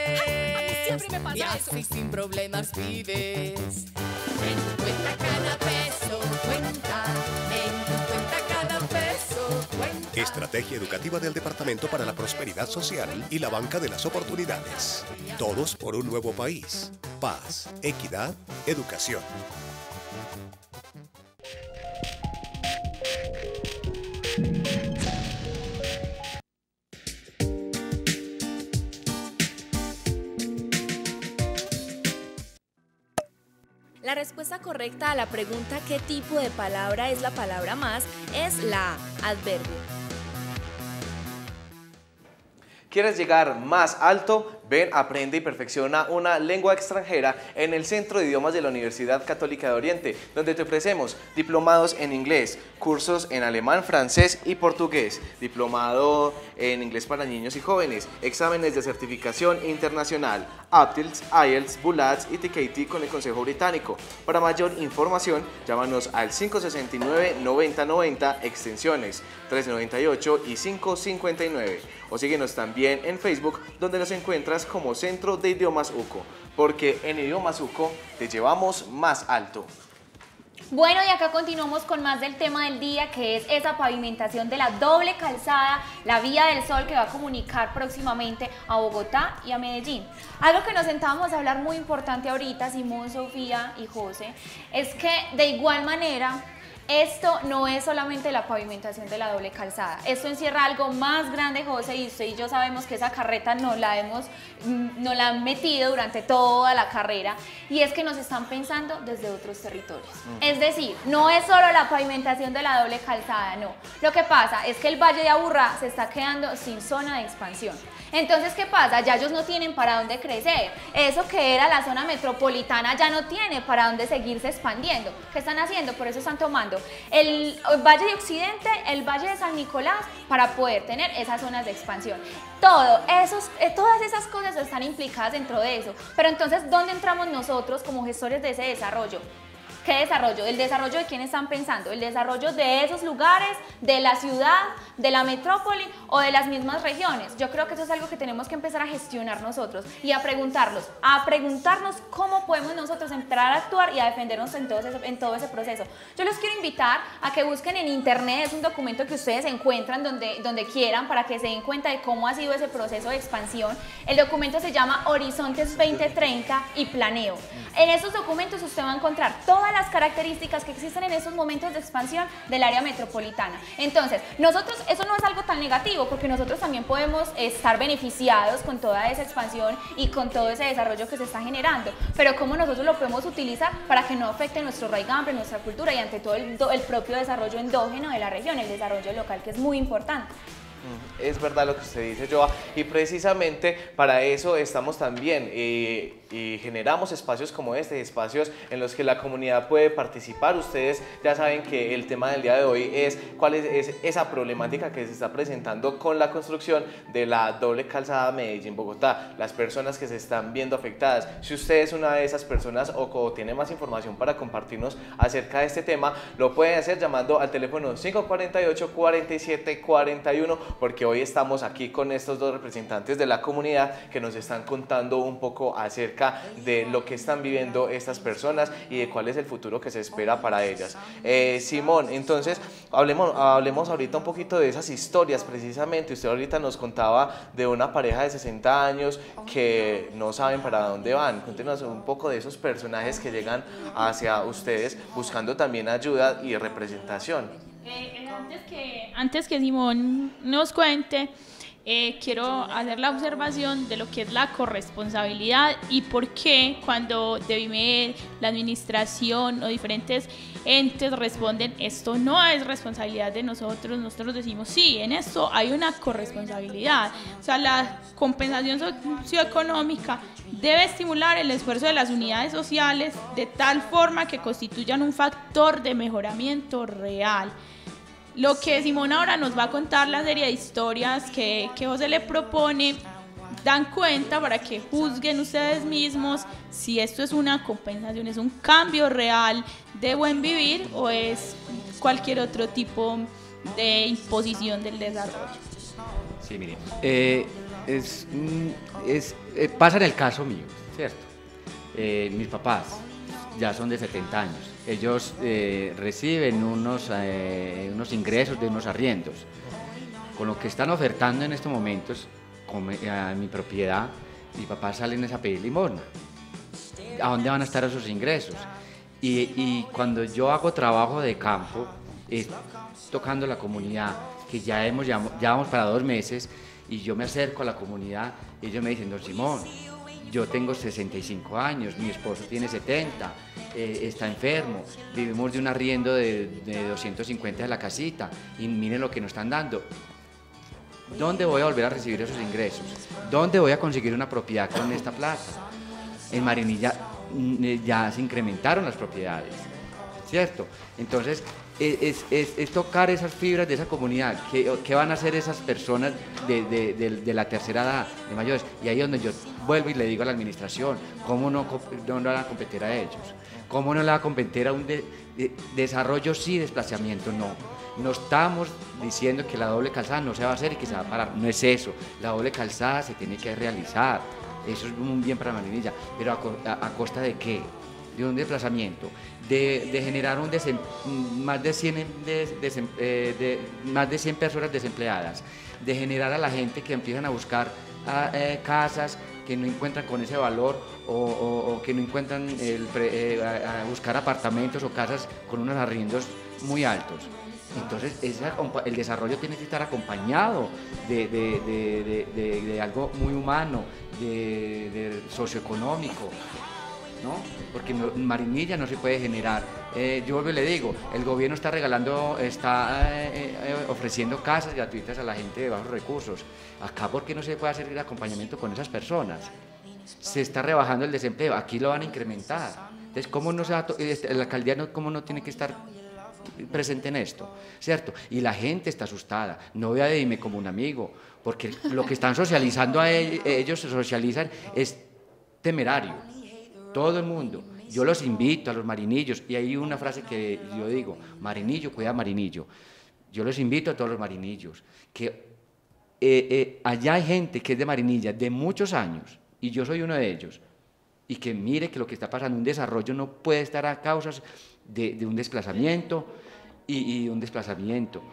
Y sin problemas vives. En tu cuenta cada peso cuenta. En tu cuenta cada peso cuenta. Estrategia educativa del Departamento para la Prosperidad Social y la Banca de las Oportunidades. Todos por un nuevo país. Paz, equidad, educación. La respuesta correcta a la pregunta ¿qué tipo de palabra es la palabra más? es la adverbio. ¿Quieres llegar más alto? Ven, aprende y perfecciona una lengua extranjera en el Centro de Idiomas de la Universidad Católica de Oriente, donde te ofrecemos diplomados en inglés, cursos en alemán, francés y portugués, diplomado en inglés para niños y jóvenes, exámenes de certificación internacional, APTILS, IELTS, BULATS y TKT con el Consejo Británico. Para mayor información, llámanos al 569-9090, extensiones 398 y 559. O síguenos también en Facebook, donde nos encuentras como Centro de Idiomas UCO, porque en Idiomas UCO te llevamos más alto. Bueno, y acá continuamos con más del tema del día, que es esa pavimentación de la doble calzada, la Vía del Sol, que va a comunicar próximamente a Bogotá y a Medellín. Algo que nos sentábamos a hablar muy importante ahorita, Simón, Sofía y José, es que de igual manera esto no es solamente la pavimentación de la doble calzada. Esto encierra algo más grande, José, y usted y yo sabemos que esa carreta no la hemos, mm, no la han metido durante toda la carrera, y es que nos están pensando desde otros territorios. Es decir, no es solo la pavimentación de la doble calzada, no. Lo que pasa es que el Valle de Aburrá se está quedando sin zona de expansión. Entonces, ¿qué pasa? Ya ellos no tienen para dónde crecer. Eso que era la zona metropolitana ya no tiene para dónde seguirse expandiendo. ¿Qué están haciendo? Por eso están tomando el Valle de Occidente, el Valle de San Nicolás, para poder tener esas zonas de expansión. Todo, esos, eh, todas esas cosas están implicadas dentro de eso. Pero entonces, ¿dónde entramos nosotros como gestores de ese desarrollo? ¿Qué desarrollo? El desarrollo de quién están pensando, el desarrollo de esos lugares, de la ciudad, de la metrópoli o de las mismas regiones. Yo creo que eso es algo que tenemos que empezar a gestionar nosotros y a preguntarlos, a preguntarnos cómo podemos nosotros entrar a actuar y a defendernos en todo ese, en todo ese proceso. Yo los quiero invitar a que busquen en internet, es un documento que ustedes encuentran donde, donde quieran para que se den cuenta de cómo ha sido ese proceso de expansión. El documento se llama Horizontes 2030 y Planeo. En esos documentos usted va a encontrar todas las características que existen en esos momentos de expansión del área metropolitana. Entonces, nosotros, eso no es algo tan negativo porque nosotros también podemos estar beneficiados con toda esa expansión y con todo ese desarrollo que se está generando, pero cómo nosotros lo podemos utilizar para que no afecte nuestro raigambre, nuestra cultura y ante todo el, el propio desarrollo endógeno de la región, el desarrollo local que es muy importante. Es verdad lo que usted dice, Joa, y precisamente para eso estamos también eh, y generamos espacios como este, espacios en los que la comunidad puede participar. Ustedes ya saben que el tema del día de hoy es cuál es, esa problemática que se está presentando con la construcción de la doble calzada Medellín-Bogotá, las personas que se están viendo afectadas. Si usted es una de esas personas o, o tiene más información para compartirnos acerca de este tema, lo pueden hacer llamando al teléfono 548-4741 porque hoy estamos aquí con estos dos representantes de la comunidad que nos están contando un poco acerca de lo que están viviendo estas personas y de cuál es el futuro que se espera para ellas. Eh, Simón, entonces hablemos, hablemos ahorita un poquito de esas historias precisamente. Usted ahorita nos contaba de una pareja de 60 años que no saben para dónde van. Cuéntenos un poco de esos personajes que llegan hacia ustedes buscando también ayuda y representación. Eh, antes, que, antes que Simón nos cuente, eh, quiero hacer la observación de lo que es la corresponsabilidad y por qué cuando DEVIMED, la administración o diferentes entes responden esto no es responsabilidad de nosotros, nosotros decimos sí, en esto hay una corresponsabilidad. O sea, la compensación socioeconómica debe estimular el esfuerzo de las unidades sociales de tal forma que constituyan un factor de mejoramiento real. Lo que Simón ahora nos va a contar la serie de historias que, que José le propone dan cuenta para que juzguen ustedes mismos si esto es una compensación, es un cambio real de buen vivir o es cualquier otro tipo de imposición del desarrollo. Sí, mire, eh, es, es, eh, pasa en el caso mío, ¿cierto? Eh, mis papás ya son de 70 años. Ellos reciben unos, unos ingresos de unos arriendos. Con lo que están ofertando en estos momentos, a mi propiedad, mi papá salen a pedir limosna. ¿A dónde van a estar esos ingresos? Y, cuando yo hago trabajo de campo, tocando la comunidad, que ya, hemos, ya, vamos para dos meses, y yo me acerco a la comunidad, ellos me dicen, don Simón, yo tengo 65 años, mi esposo tiene 70, eh, está enfermo, vivimos de un arriendo de, de 250 de la casita, y miren lo que nos están dando. ¿Dónde voy a volver a recibir esos ingresos? ¿Dónde voy a conseguir una propiedad con esta plata? En Marinilla mm, eh, ya se incrementaron las propiedades, ¿cierto? Entonces, e, es, tocar esas fibras de esa comunidad. ¿Qué, van a hacer esas personas de, la tercera edad, de mayores? Y ahí es donde yo vuelvo y le digo a la administración, ¿cómo no, no, no la competir a ellos? ¿Cómo no la va a competir a un desarrollo sí, desplazamiento no? No estamos diciendo que la doble calzada no se va a hacer y que se va a parar, no es eso. La doble calzada se tiene que realizar, eso es un bien para Marinilla, pero a, costa de qué? De un desplazamiento, de, generar un más, de 100, eh, de, más de 100 personas desempleadas, de generar a la gente que empiezan a buscar eh, casas que no encuentran con ese valor o, que no encuentran eh, a buscar apartamentos o casas con unos arriendos muy altos. Entonces, el desarrollo tiene que estar acompañado de, algo muy humano, de, socioeconómico, ¿no? Porque Marinilla no se puede generar. Eh, yo le digo, el gobierno está regalando, está eh, eh, ofreciendo casas gratuitas a la gente de bajos recursos. Acá, ¿por qué no se puede hacer el acompañamiento con esas personas? Se está rebajando el desempleo, aquí lo van a incrementar. Entonces, ¿cómo no se va este, la alcaldía no, cómo no tiene que estar presente en esto, ¿cierto? Y la gente está asustada, no ve a Dime como un amigo, porque lo que están socializando a ellos, ellos se socializan, es temerario, todo el mundo. Yo los invito a los marinillos, y hay una frase que yo digo, marinillo, cuida marinillo. Yo los invito a todos los marinillos, que eh, eh, allá hay gente que es de marinilla de muchos años, y yo soy uno de ellos, y que mire que lo que está pasando, un desarrollo no puede estar a causas de, un desplazamiento y, un desplazamiento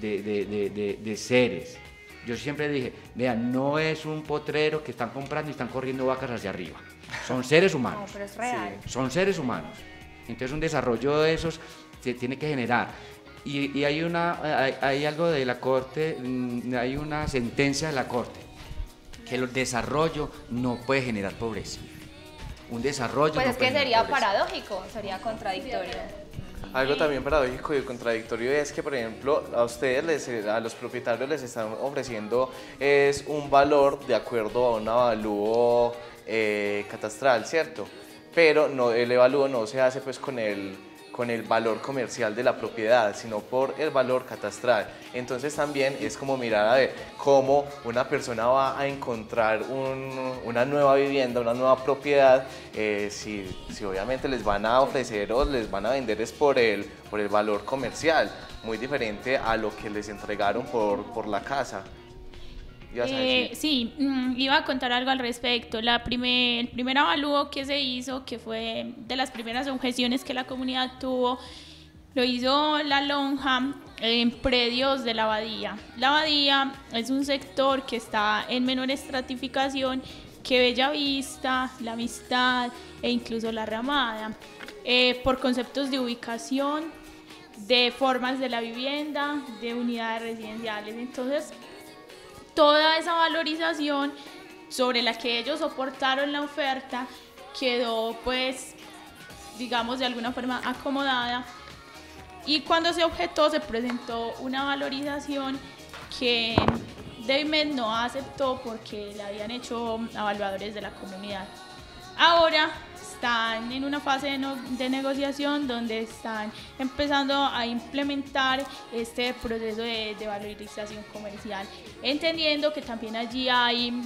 de, de- de- de- de seres. Yo siempre dije, vean, no es un potrero que están comprando y están corriendo vacas hacia arriba. Son seres humanos. No, pero es real. Son seres humanos. Entonces un desarrollo de esos se tiene que generar. Y, y hay, una, hay, hay algo de la Corte, mm, hay una sentencia de la Corte, que el desarrollo no puede generar pobreza. Un desarrollo Pues no es puede que sería pobreza. paradójico, sería contradictorio. Algo también paradójico y contradictorio es que, por ejemplo, a ustedes, les- a los propietarios les están ofreciendo es un valor de acuerdo a un avalúo eh, catastral, ¿cierto? Pero no, el evalúo no se hace pues con el, con el valor comercial de la propiedad, sino por el valor catastral. Entonces también es como mirar a ver cómo una persona va a encontrar un- una nueva vivienda, una nueva propiedad, eh, si, si obviamente les van a ofrecer o les van a vender es por el, por el valor comercial, muy diferente a lo que les entregaron por, por la casa. Eh, sí, mm, iba a contar algo al respecto. La primer, el primer avalúo que se hizo, que fue de las primeras objeciones que la comunidad tuvo, lo hizo la lonja en predios de la abadía. La abadía es un sector que está en menor estratificación que Bella Vista, La Amistad e incluso La Ramada, eh, por conceptos de ubicación, de formas de la vivienda, de unidades residenciales. Entonces, toda esa valorización sobre la que ellos soportaron la oferta quedó pues digamos de alguna forma acomodada y cuando se objetó se presentó una valorización que David no aceptó porque la habían hecho evaluadores de la comunidad. Ahora están en una fase de, no- de negociación donde están empezando a implementar este proceso de, de valorización comercial, entendiendo que también allí hay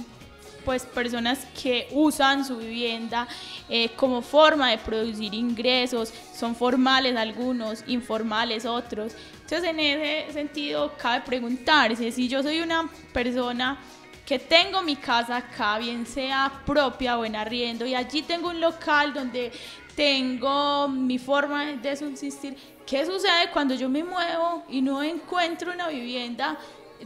pues personas que usan su vivienda eh, como forma de producir ingresos, son formales algunos, informales otros. Entonces en ese sentido cabe preguntarse si yo soy una persona que tengo mi casa acá, bien sea propia o en arriendo, y allí tengo un local donde tengo mi forma de subsistir, ¿qué sucede cuando yo me muevo y no encuentro una vivienda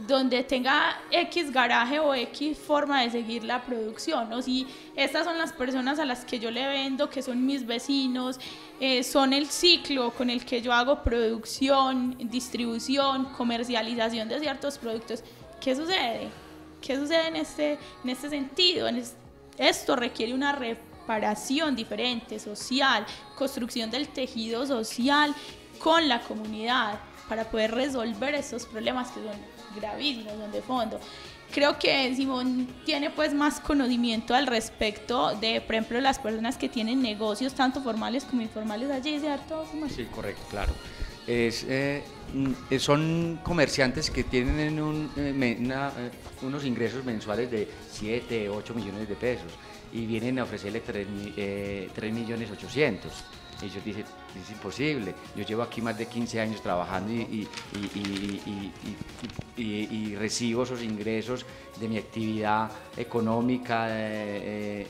donde tenga X garaje o X forma de seguir la producción, o si estas son las personas a las que yo le vendo, que son mis vecinos, eh, son el ciclo con el que yo hago producción, distribución, comercialización de ciertos productos, ¿qué sucede? ¿Qué sucede en este, en este sentido? En es- esto requiere una reparación diferente, social, construcción del tejido social con la comunidad para poder resolver estos problemas que son gravísimos, son de fondo. Creo que Simón tiene pues más conocimiento al respecto de, por ejemplo, las personas que tienen negocios tanto formales como informales allí, ¿cierto? Simón? Sí, correcto, claro. Es, eh, son comerciantes que tienen un, eh, una, eh, unos ingresos mensuales de 7, 8 millones de pesos y vienen a ofrecerle 3, millones 800. Ellos dicen, es imposible, yo llevo aquí más de 15 años trabajando y, y- y- y- y- y- y- y recibo esos ingresos de mi actividad económica, eh, eh,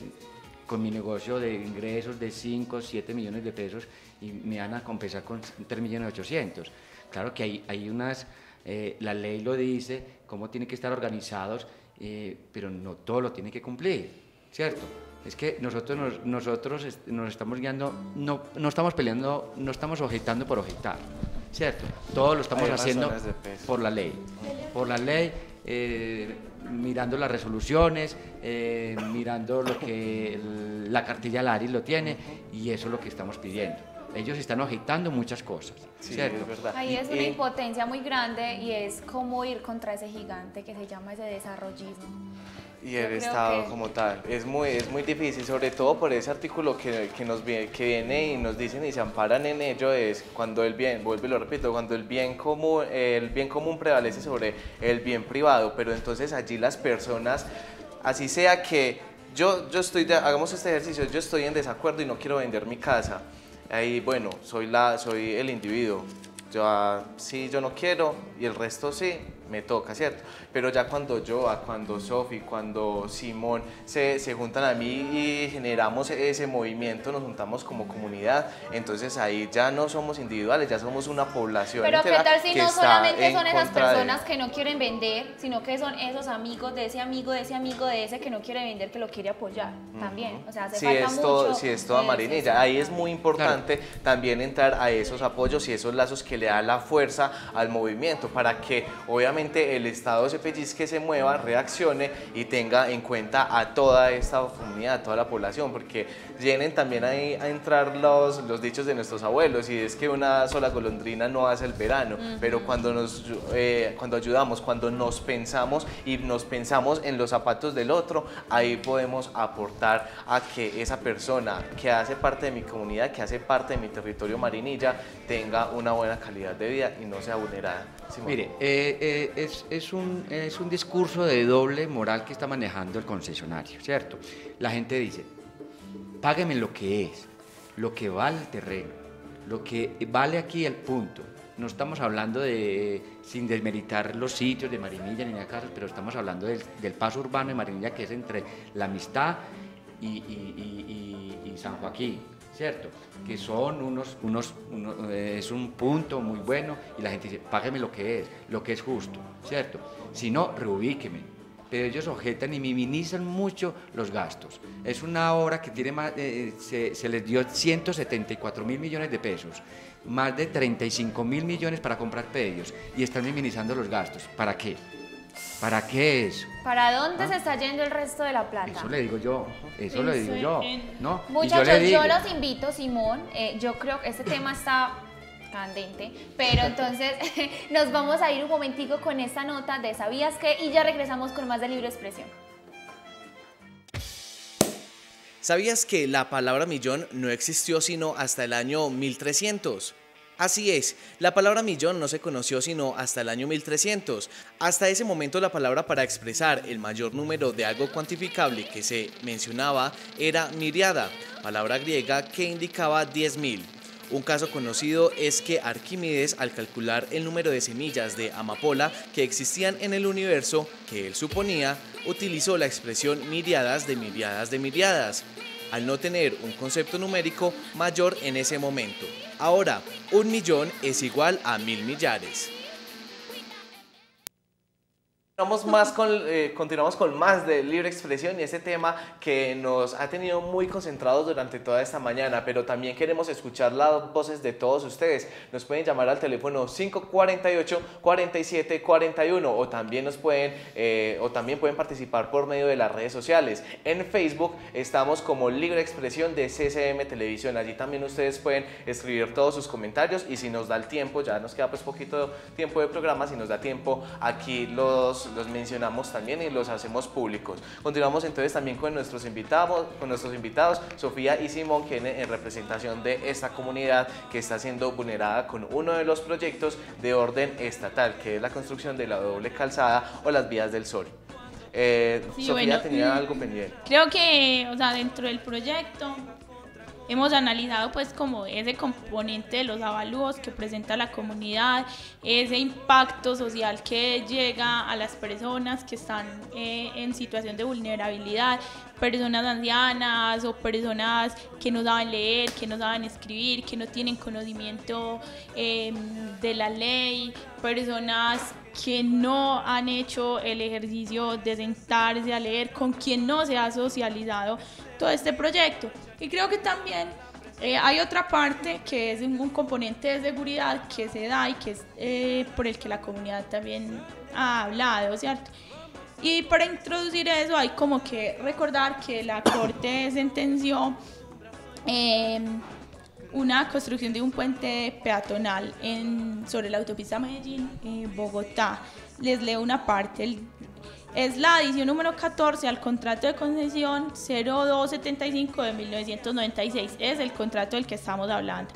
con mi negocio de ingresos de 5, 7 millones de pesos y me van a compensar con 3 millones 800. Claro que hay, hay unas, eh, la ley lo dice, cómo tienen que estar organizados, eh, pero no todo lo tiene que cumplir, ¿cierto? Es que nosotros nos, nosotros nos estamos guiando, no, no estamos peleando, no estamos objetando por objetar, ¿cierto? Todo lo estamos haciendo por la ley. Por la ley, eh, mirando las resoluciones, eh, mirando lo que el- la cartilla Lari lo tiene, y eso es lo que estamos pidiendo. Ellos están objetando muchas cosas, Sí, ¿cierto? es verdad. Ahí es una y- impotencia muy grande y es cómo ir contra ese gigante que se llama ese desarrollismo. Y el Estado que- como tal. Es muy, es muy difícil, sobre todo por ese artículo que, que nos viene, que viene y nos dicen y se amparan en ello, es cuando el bien, vuelvo y lo repito, cuando el bien común, el bien común prevalece sobre el bien privado, pero entonces allí las personas, así sea que yo, yo estoy, de- hagamos este ejercicio, yo estoy en desacuerdo y no quiero vender mi casa. Ahí, bueno, soy, la, soy el individuo. Yo, ah, sí, yo no quiero y el resto sí, me toca, ¿cierto? Pero ya cuando yo, ah, cuando Sofi, cuando Simón se, se juntan a mí y generamos ese movimiento, nos juntamos como comunidad, entonces ahí ya no somos individuales, ya somos una población. Pero qué tal si no solamente en son esas contra de- personas que no quieren vender, sino que son esos amigos de ese amigo, de ese amigo, de ese que no quiere vender, que lo quiere apoyar también. O sea, hace Si falta es, mucho. todo, si es toda marinilla, ahí es muy importante también entrar a esos apoyos y esos lazos que le da la fuerza al movimiento para que obviamente el Estado se pellizque, se mueva, reaccione y tenga en cuenta a toda esta comunidad, a toda la población, porque vienen también ahí a entrar los, los dichos de nuestros abuelos y es que una sola golondrina no hace el verano, Ujú. pero cuando nos eh, cuando ayudamos, cuando nos pensamos y nos pensamos en los zapatos del otro, ahí podemos aportar a que esa persona que hace parte de mi comunidad, que hace parte de mi territorio marinilla, tenga una buena calidad de vida y no sea vulnerada. Simón. Mire, eh, eh, es, es un, es un discurso de doble moral que está manejando el concesionario, ¿cierto? La gente dice, págueme lo que es, lo que vale el terreno, lo que vale aquí el punto. No estamos hablando de, sin desmeritar los sitios de Marinilla ni de casas, pero estamos hablando del, del paso urbano de Marinilla que es entre la amistad y, San Joaquín, ¿cierto? Que son unos, unos, uno- eh, es un punto muy bueno y la gente dice, págueme lo que es, lo que es justo, ¿cierto? Si no, reubíqueme. Pero ellos objetan y minimizan mucho los gastos. Es una obra que tiene más, eh, se, se les dio 174 mil millones de pesos, más de 35 mil millones para comprar pedidos y están minimizando los gastos. ¿Para qué? ¿Para qué eso? ¿Para dónde ¿Ah? se está yendo el resto de la plata? Eso le digo yo, eso le digo yo, ¿no? Muchachos, yo yo, los invito, Simón. eh, yo creo que este tema está candente, pero entonces nos vamos a ir un momentico con esta nota de ¿Sabías qué? Y ya regresamos con más de Libre Expresión. ¿Sabías que la palabra millón no existió sino hasta el año 1300? Así es, la palabra millón no se conoció sino hasta el año 1300. Hasta ese momento la palabra para expresar el mayor número de algo cuantificable que se mencionaba era miriada, palabra griega que indicaba 10.000. Un caso conocido es que Arquímedes, al calcular el número de semillas de amapola que existían en el universo, que él suponía, utilizó la expresión miriadas de miriadas de miriadas, al no tener un concepto numérico mayor en ese momento. Ahora, un millón es igual a mil millares. Continuamos, más con, eh, continuamos con más de libre expresión y este tema que nos ha tenido muy concentrados durante toda esta mañana, pero también queremos escuchar las voces de todos ustedes. Nos pueden llamar al teléfono 548-4741 o también nos pueden eh, o también pueden participar por medio de las redes sociales. En Facebook estamos como Libre Expresión de CCM Televisión. Allí también ustedes pueden escribir todos sus comentarios y si nos da el tiempo, ya nos queda pues poquito tiempo de programa, si nos da tiempo, aquí los, los mencionamos también y los hacemos públicos. Continuamos entonces también con nuestros invitados, con nuestros invitados, Sofía y Simón, que vienen en representación de esta comunidad que está siendo vulnerada con uno de los proyectos de orden estatal, que es la construcción de la doble calzada o las vías del sol. Eh, Sí, Sofía bueno, tenía mm, algo pendiente. Creo que, o sea, dentro del proyecto hemos analizado pues como ese componente de los avalúos que presenta la comunidad, ese impacto social que llega a las personas que están eh, en situación de vulnerabilidad, personas ancianas o personas que no saben leer, que no saben escribir, que no tienen conocimiento eh, de la ley, personas que no han hecho el ejercicio de sentarse a leer, con quien no se ha socializado todo este proyecto. Y creo que también eh, hay otra parte que es un, componente de seguridad que se da y que es eh, por el que la comunidad también ha hablado, ¿cierto? Y para introducir eso hay como que recordar que la Corte sentenció eh, una construcción de un puente peatonal en, sobre la autopista Medellín, eh. Les leo una parte. Es la adición número 14 al contrato de concesión 0275 de 1996. Es el contrato del que estamos hablando.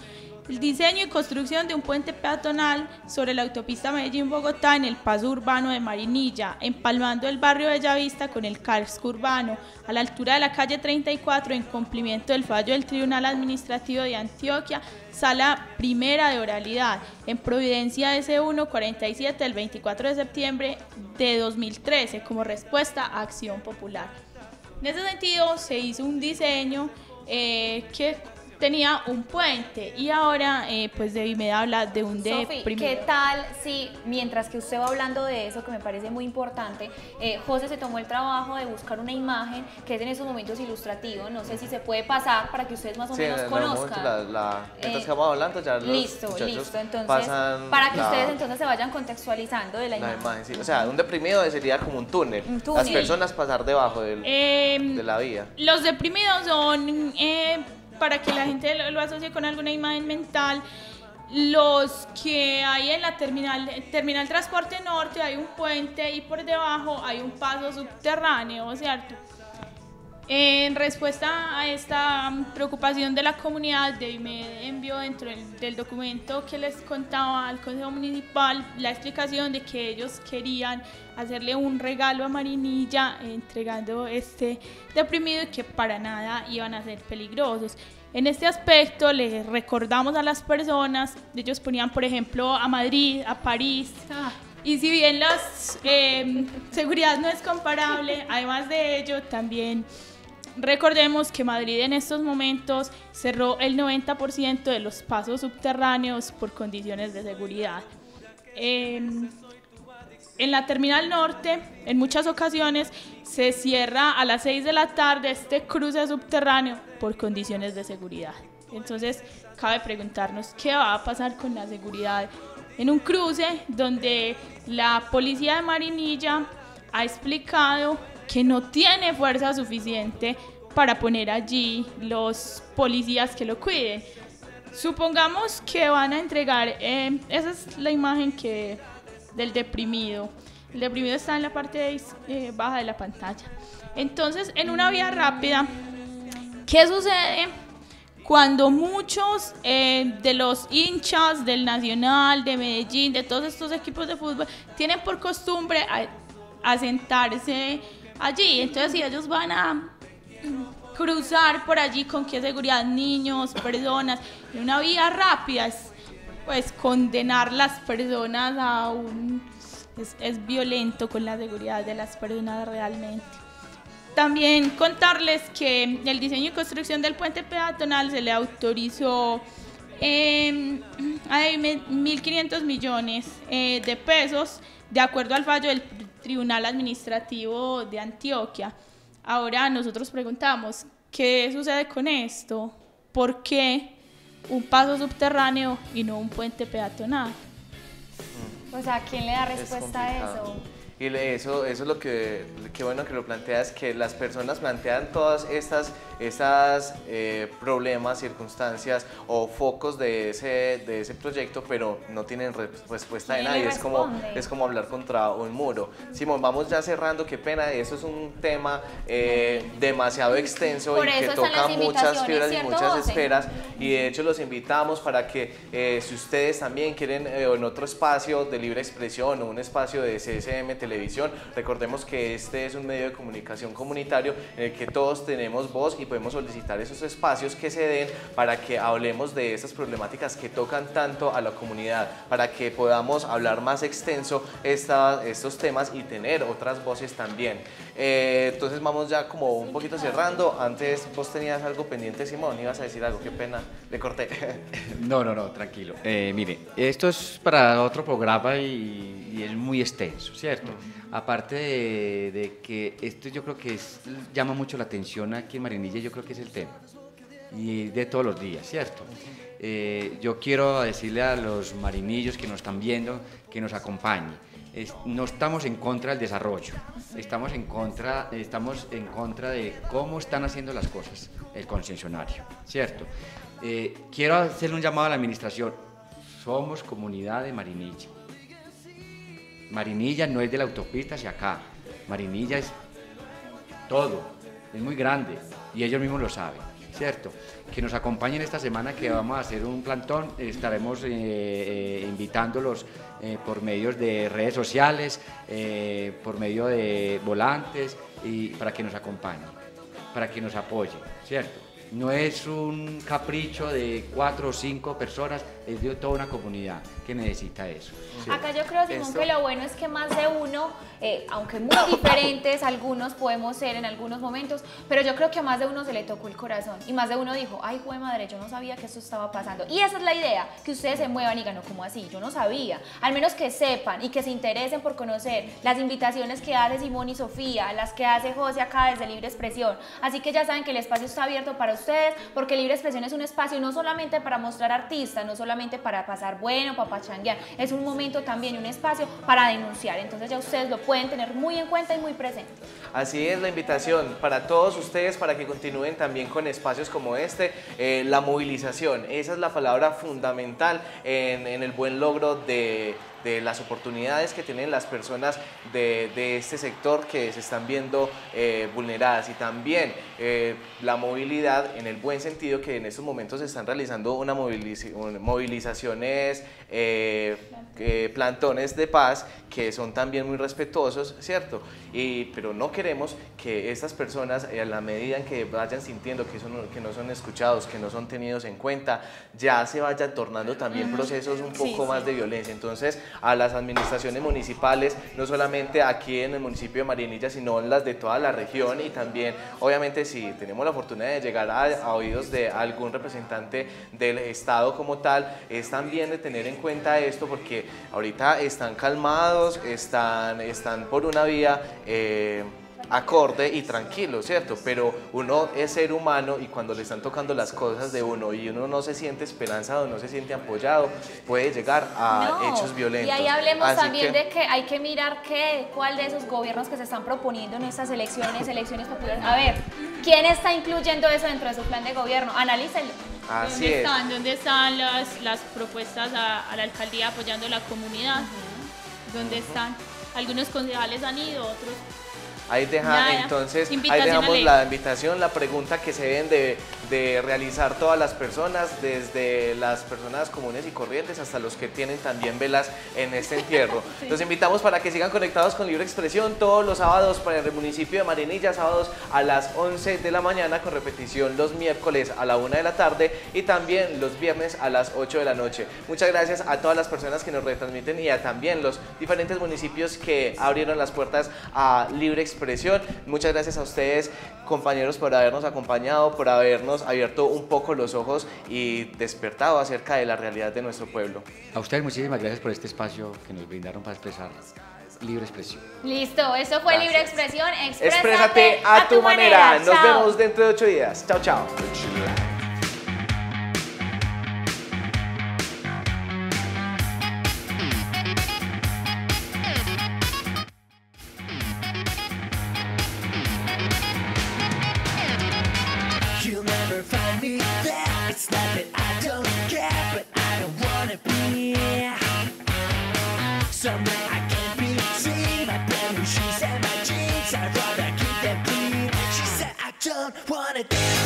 El diseño y construcción de un puente peatonal sobre la autopista Medellín-Bogotá en el paso urbano de Marinilla, empalmando el barrio Bellavista con el casco urbano, a la altura de la calle 34, en cumplimiento del fallo del Tribunal Administrativo de Antioquia, sala primera de oralidad, en Providencia S1 47 del 24 de septiembre de 2013, como respuesta a Acción Popular. En ese sentido, se hizo un diseño eh, que tenía un puente y ahora eh, pues Debbie me habla de un deprimido. ¿qué tal si mientras que usted va hablando de eso, que me parece muy importante, eh, José se tomó el trabajo de buscar una imagen que es en esos momentos ilustrativo, no sé si se puede pasar para que ustedes más o Sí, menos conozcan. la, la, mientras Eh, que vamos hablando ya los listo, listo, entonces pasan para que la- ustedes entonces se vayan contextualizando de la, la imagen. imagen, sí. O sea, un deprimido sería como un túnel. Un túnel. Las personas pasar debajo del- Em, de la vía. Los deprimidos son, eh, para que la gente lo, asocie con alguna imagen mental, los que hay en la terminal, terminal Transporte Norte, hay un puente y por debajo hay un paso subterráneo, ¿cierto? En respuesta a esta preocupación de la comunidad, me envió dentro del, documento que les contaba al Consejo Municipal la explicación de que ellos querían hacerle un regalo a Marinilla entregando este deprimido y que para nada iban a ser peligrosos. En este aspecto les recordamos a las personas, ellos ponían por ejemplo a Madrid, a París, y si bien la seguridad no es comparable, además de ello también recordemos que Madrid en estos momentos cerró el 90% de los pasos subterráneos por condiciones de seguridad. En, en la terminal norte, en muchas ocasiones, se cierra a las 6 de la tarde este cruce subterráneo por condiciones de seguridad. Entonces, cabe preguntarnos qué va a pasar con la seguridad en un cruce donde la policía de Marinilla ha explicado que no tiene fuerza suficiente para poner allí los policías que lo cuiden. Supongamos que van a entregar, eh, esa es la imagen que del deprimido. El deprimido está en la parte eh, baja de la pantalla. Entonces, en una vía rápida, ¿qué sucede cuando muchos eh, de los hinchas del Nacional, de Medellín, de todos estos equipos de fútbol, tienen por costumbre a, a sentarse allí? Entonces, si ellos van a cruzar por allí, ¿con qué seguridad? Niños, personas, en una vía rápida, es, pues condenar las personas a un... Es, es violento con la seguridad de las personas realmente. También contarles que el diseño y construcción del puente peatonal se le autorizó eh, a 1.500 millones eh, de pesos de acuerdo al fallo del Tribunal Administrativo de Antioquia. Ahora nosotros preguntamos, ¿qué sucede con esto? ¿Por qué un paso subterráneo y no un puente peatonal? O sea, ¿quién le da Es respuesta a eso? Y eso, eso es lo que, qué bueno que lo planteas, que las personas plantean todas estas, estas eh, problemas, circunstancias o focos de ese, de ese proyecto, pero no tienen re- respuesta de ¿Quién le nadie. Es como, es como hablar contra un muro. Simón, vamos ya cerrando, qué pena, eso es un tema eh, demasiado extenso Por y que toca muchas fibras y ¿cierto, muchas esferas y de hecho los invitamos para que eh, si ustedes también quieren eh, en otro espacio de libre expresión o un espacio de CSM Televisión, recordemos que este es un medio de comunicación comunitario en el que todos tenemos voz y podemos solicitar esos espacios que se den para que hablemos de estas problemáticas que tocan tanto a la comunidad, para que podamos hablar más extenso esta- estos temas y tener otras voces también. Eh, entonces vamos ya como un poquito cerrando. Antes vos tenías algo pendiente, Simón, ibas a decir algo, qué pena, le corté. No, no, no, tranquilo. Eh, mire, esto es para otro programa y, y es muy extenso, ¿cierto? Aparte de, de que esto yo creo que es- llama mucho la atención aquí en Marinilla, yo creo que es el tema. Y de todos los días, ¿cierto? Eh, yo quiero decirle a los marinillos que nos están viendo que nos acompañen. No estamos en contra del desarrollo, estamos en contra, estamos en contra de cómo están haciendo las cosas el concesionario, ¿cierto? Eh, quiero hacerle un llamado a la administración. Somos comunidad de Marinilla. Marinilla no es de la autopista hacia acá. Marinilla es todo, es muy grande y ellos mismos lo saben. ¿cierto? Que nos acompañen esta semana que vamos a hacer un plantón, estaremos eh, eh, invitándolos eh, por medios de redes sociales, eh, por medio de volantes y para que nos acompañen, para que nos apoyen, ¿cierto? No es un capricho de cuatro o cinco personas, es de toda una comunidad que necesita eso. ¿cierto? Acá yo creo, Simón, Esto- que lo bueno es que más de uno, eh, aunque muy diferentes algunos podemos ser en algunos momentos, pero yo creo que a más de uno se le tocó el corazón y más de uno dijo, ay, güey madre, yo no sabía que esto estaba pasando. Y esa es la idea, que ustedes se muevan y digan, no, ¿cómo así? Yo no sabía. Al menos que sepan y que se interesen por conocer las invitaciones que hace Simón y Sofía, las que hace José acá desde Libre Expresión. Así que ya saben que el espacio está abierto para ustedes, porque Libre Expresión es un espacio no solamente para mostrar artistas, no solamente para pasar bueno, para pachanguear, es un momento también un espacio para denunciar. Entonces ya ustedes lo pueden tener muy en cuenta y muy presente. Así es la invitación para todos ustedes para que continúen también con espacios como este, eh, la movilización. Esa es la palabra fundamental en, en el buen logro de, de las oportunidades que tienen las personas de, de este sector que se están viendo eh, vulneradas y también eh, la movilidad en el buen sentido que en estos momentos se están realizando una moviliz- movilizaciones, eh, eh, plantones de paz que son también muy respetuosos, ¿cierto? Y, pero no queremos que estas personas, eh, a la medida en que vayan sintiendo que, son, que no son escuchados, que no son tenidos en cuenta, ya se vayan tornando también procesos un poco sí. más de violencia. Entonces, a las administraciones municipales, no solamente aquí en el municipio de Marianilla, sino en las de toda la región y también, obviamente, si tenemos la oportunidad de llegar a, a oídos de algún representante del Estado como tal, es también de tener en cuenta esto porque ahorita están calmados, están, están por una vía... eh, acorde y tranquilo, ¿cierto? Pero uno es ser humano y cuando le están tocando las cosas de uno y uno no se siente esperanzado, no se siente apoyado, puede llegar a No, hechos violentos. Y ahí hablemos Así también que- de que hay que mirar qué, cuál de esos gobiernos que se están proponiendo en estas elecciones, elecciones populares. A ver, ¿quién está incluyendo eso dentro de su plan de gobierno? Analícenlo. Así ¿Dónde es. están, ¿Dónde están las, las propuestas a, a la alcaldía apoyando a la comunidad? ¿Dónde están? Algunos concejales han ido, otros Ahí deja, entonces, ahí dejamos la invitación, la pregunta que se deben de, de realizar todas las personas, desde las personas comunes y corrientes hasta los que tienen también velas en este entierro. Sí. Los invitamos para que sigan conectados con Libre Expresión todos los sábados para el municipio de Marinilla, sábados a las 11 de la mañana, con repetición los miércoles a la 1 de la tarde y también los viernes a las 8 de la noche. Muchas gracias a todas las personas que nos retransmiten y a también los diferentes municipios que abrieron las puertas a Libre Expresión. Muchas gracias a ustedes, compañeros, por habernos acompañado, por habernos abierto un poco los ojos y despertado acerca de la realidad de nuestro pueblo. A ustedes muchísimas gracias por este espacio que nos brindaron para expresar libre expresión. Listo, eso fue Libre Expresión. Exprésate, Exprésate a tu manera. Nos vemos dentro de ocho días. Chao, chao. Wanna dance,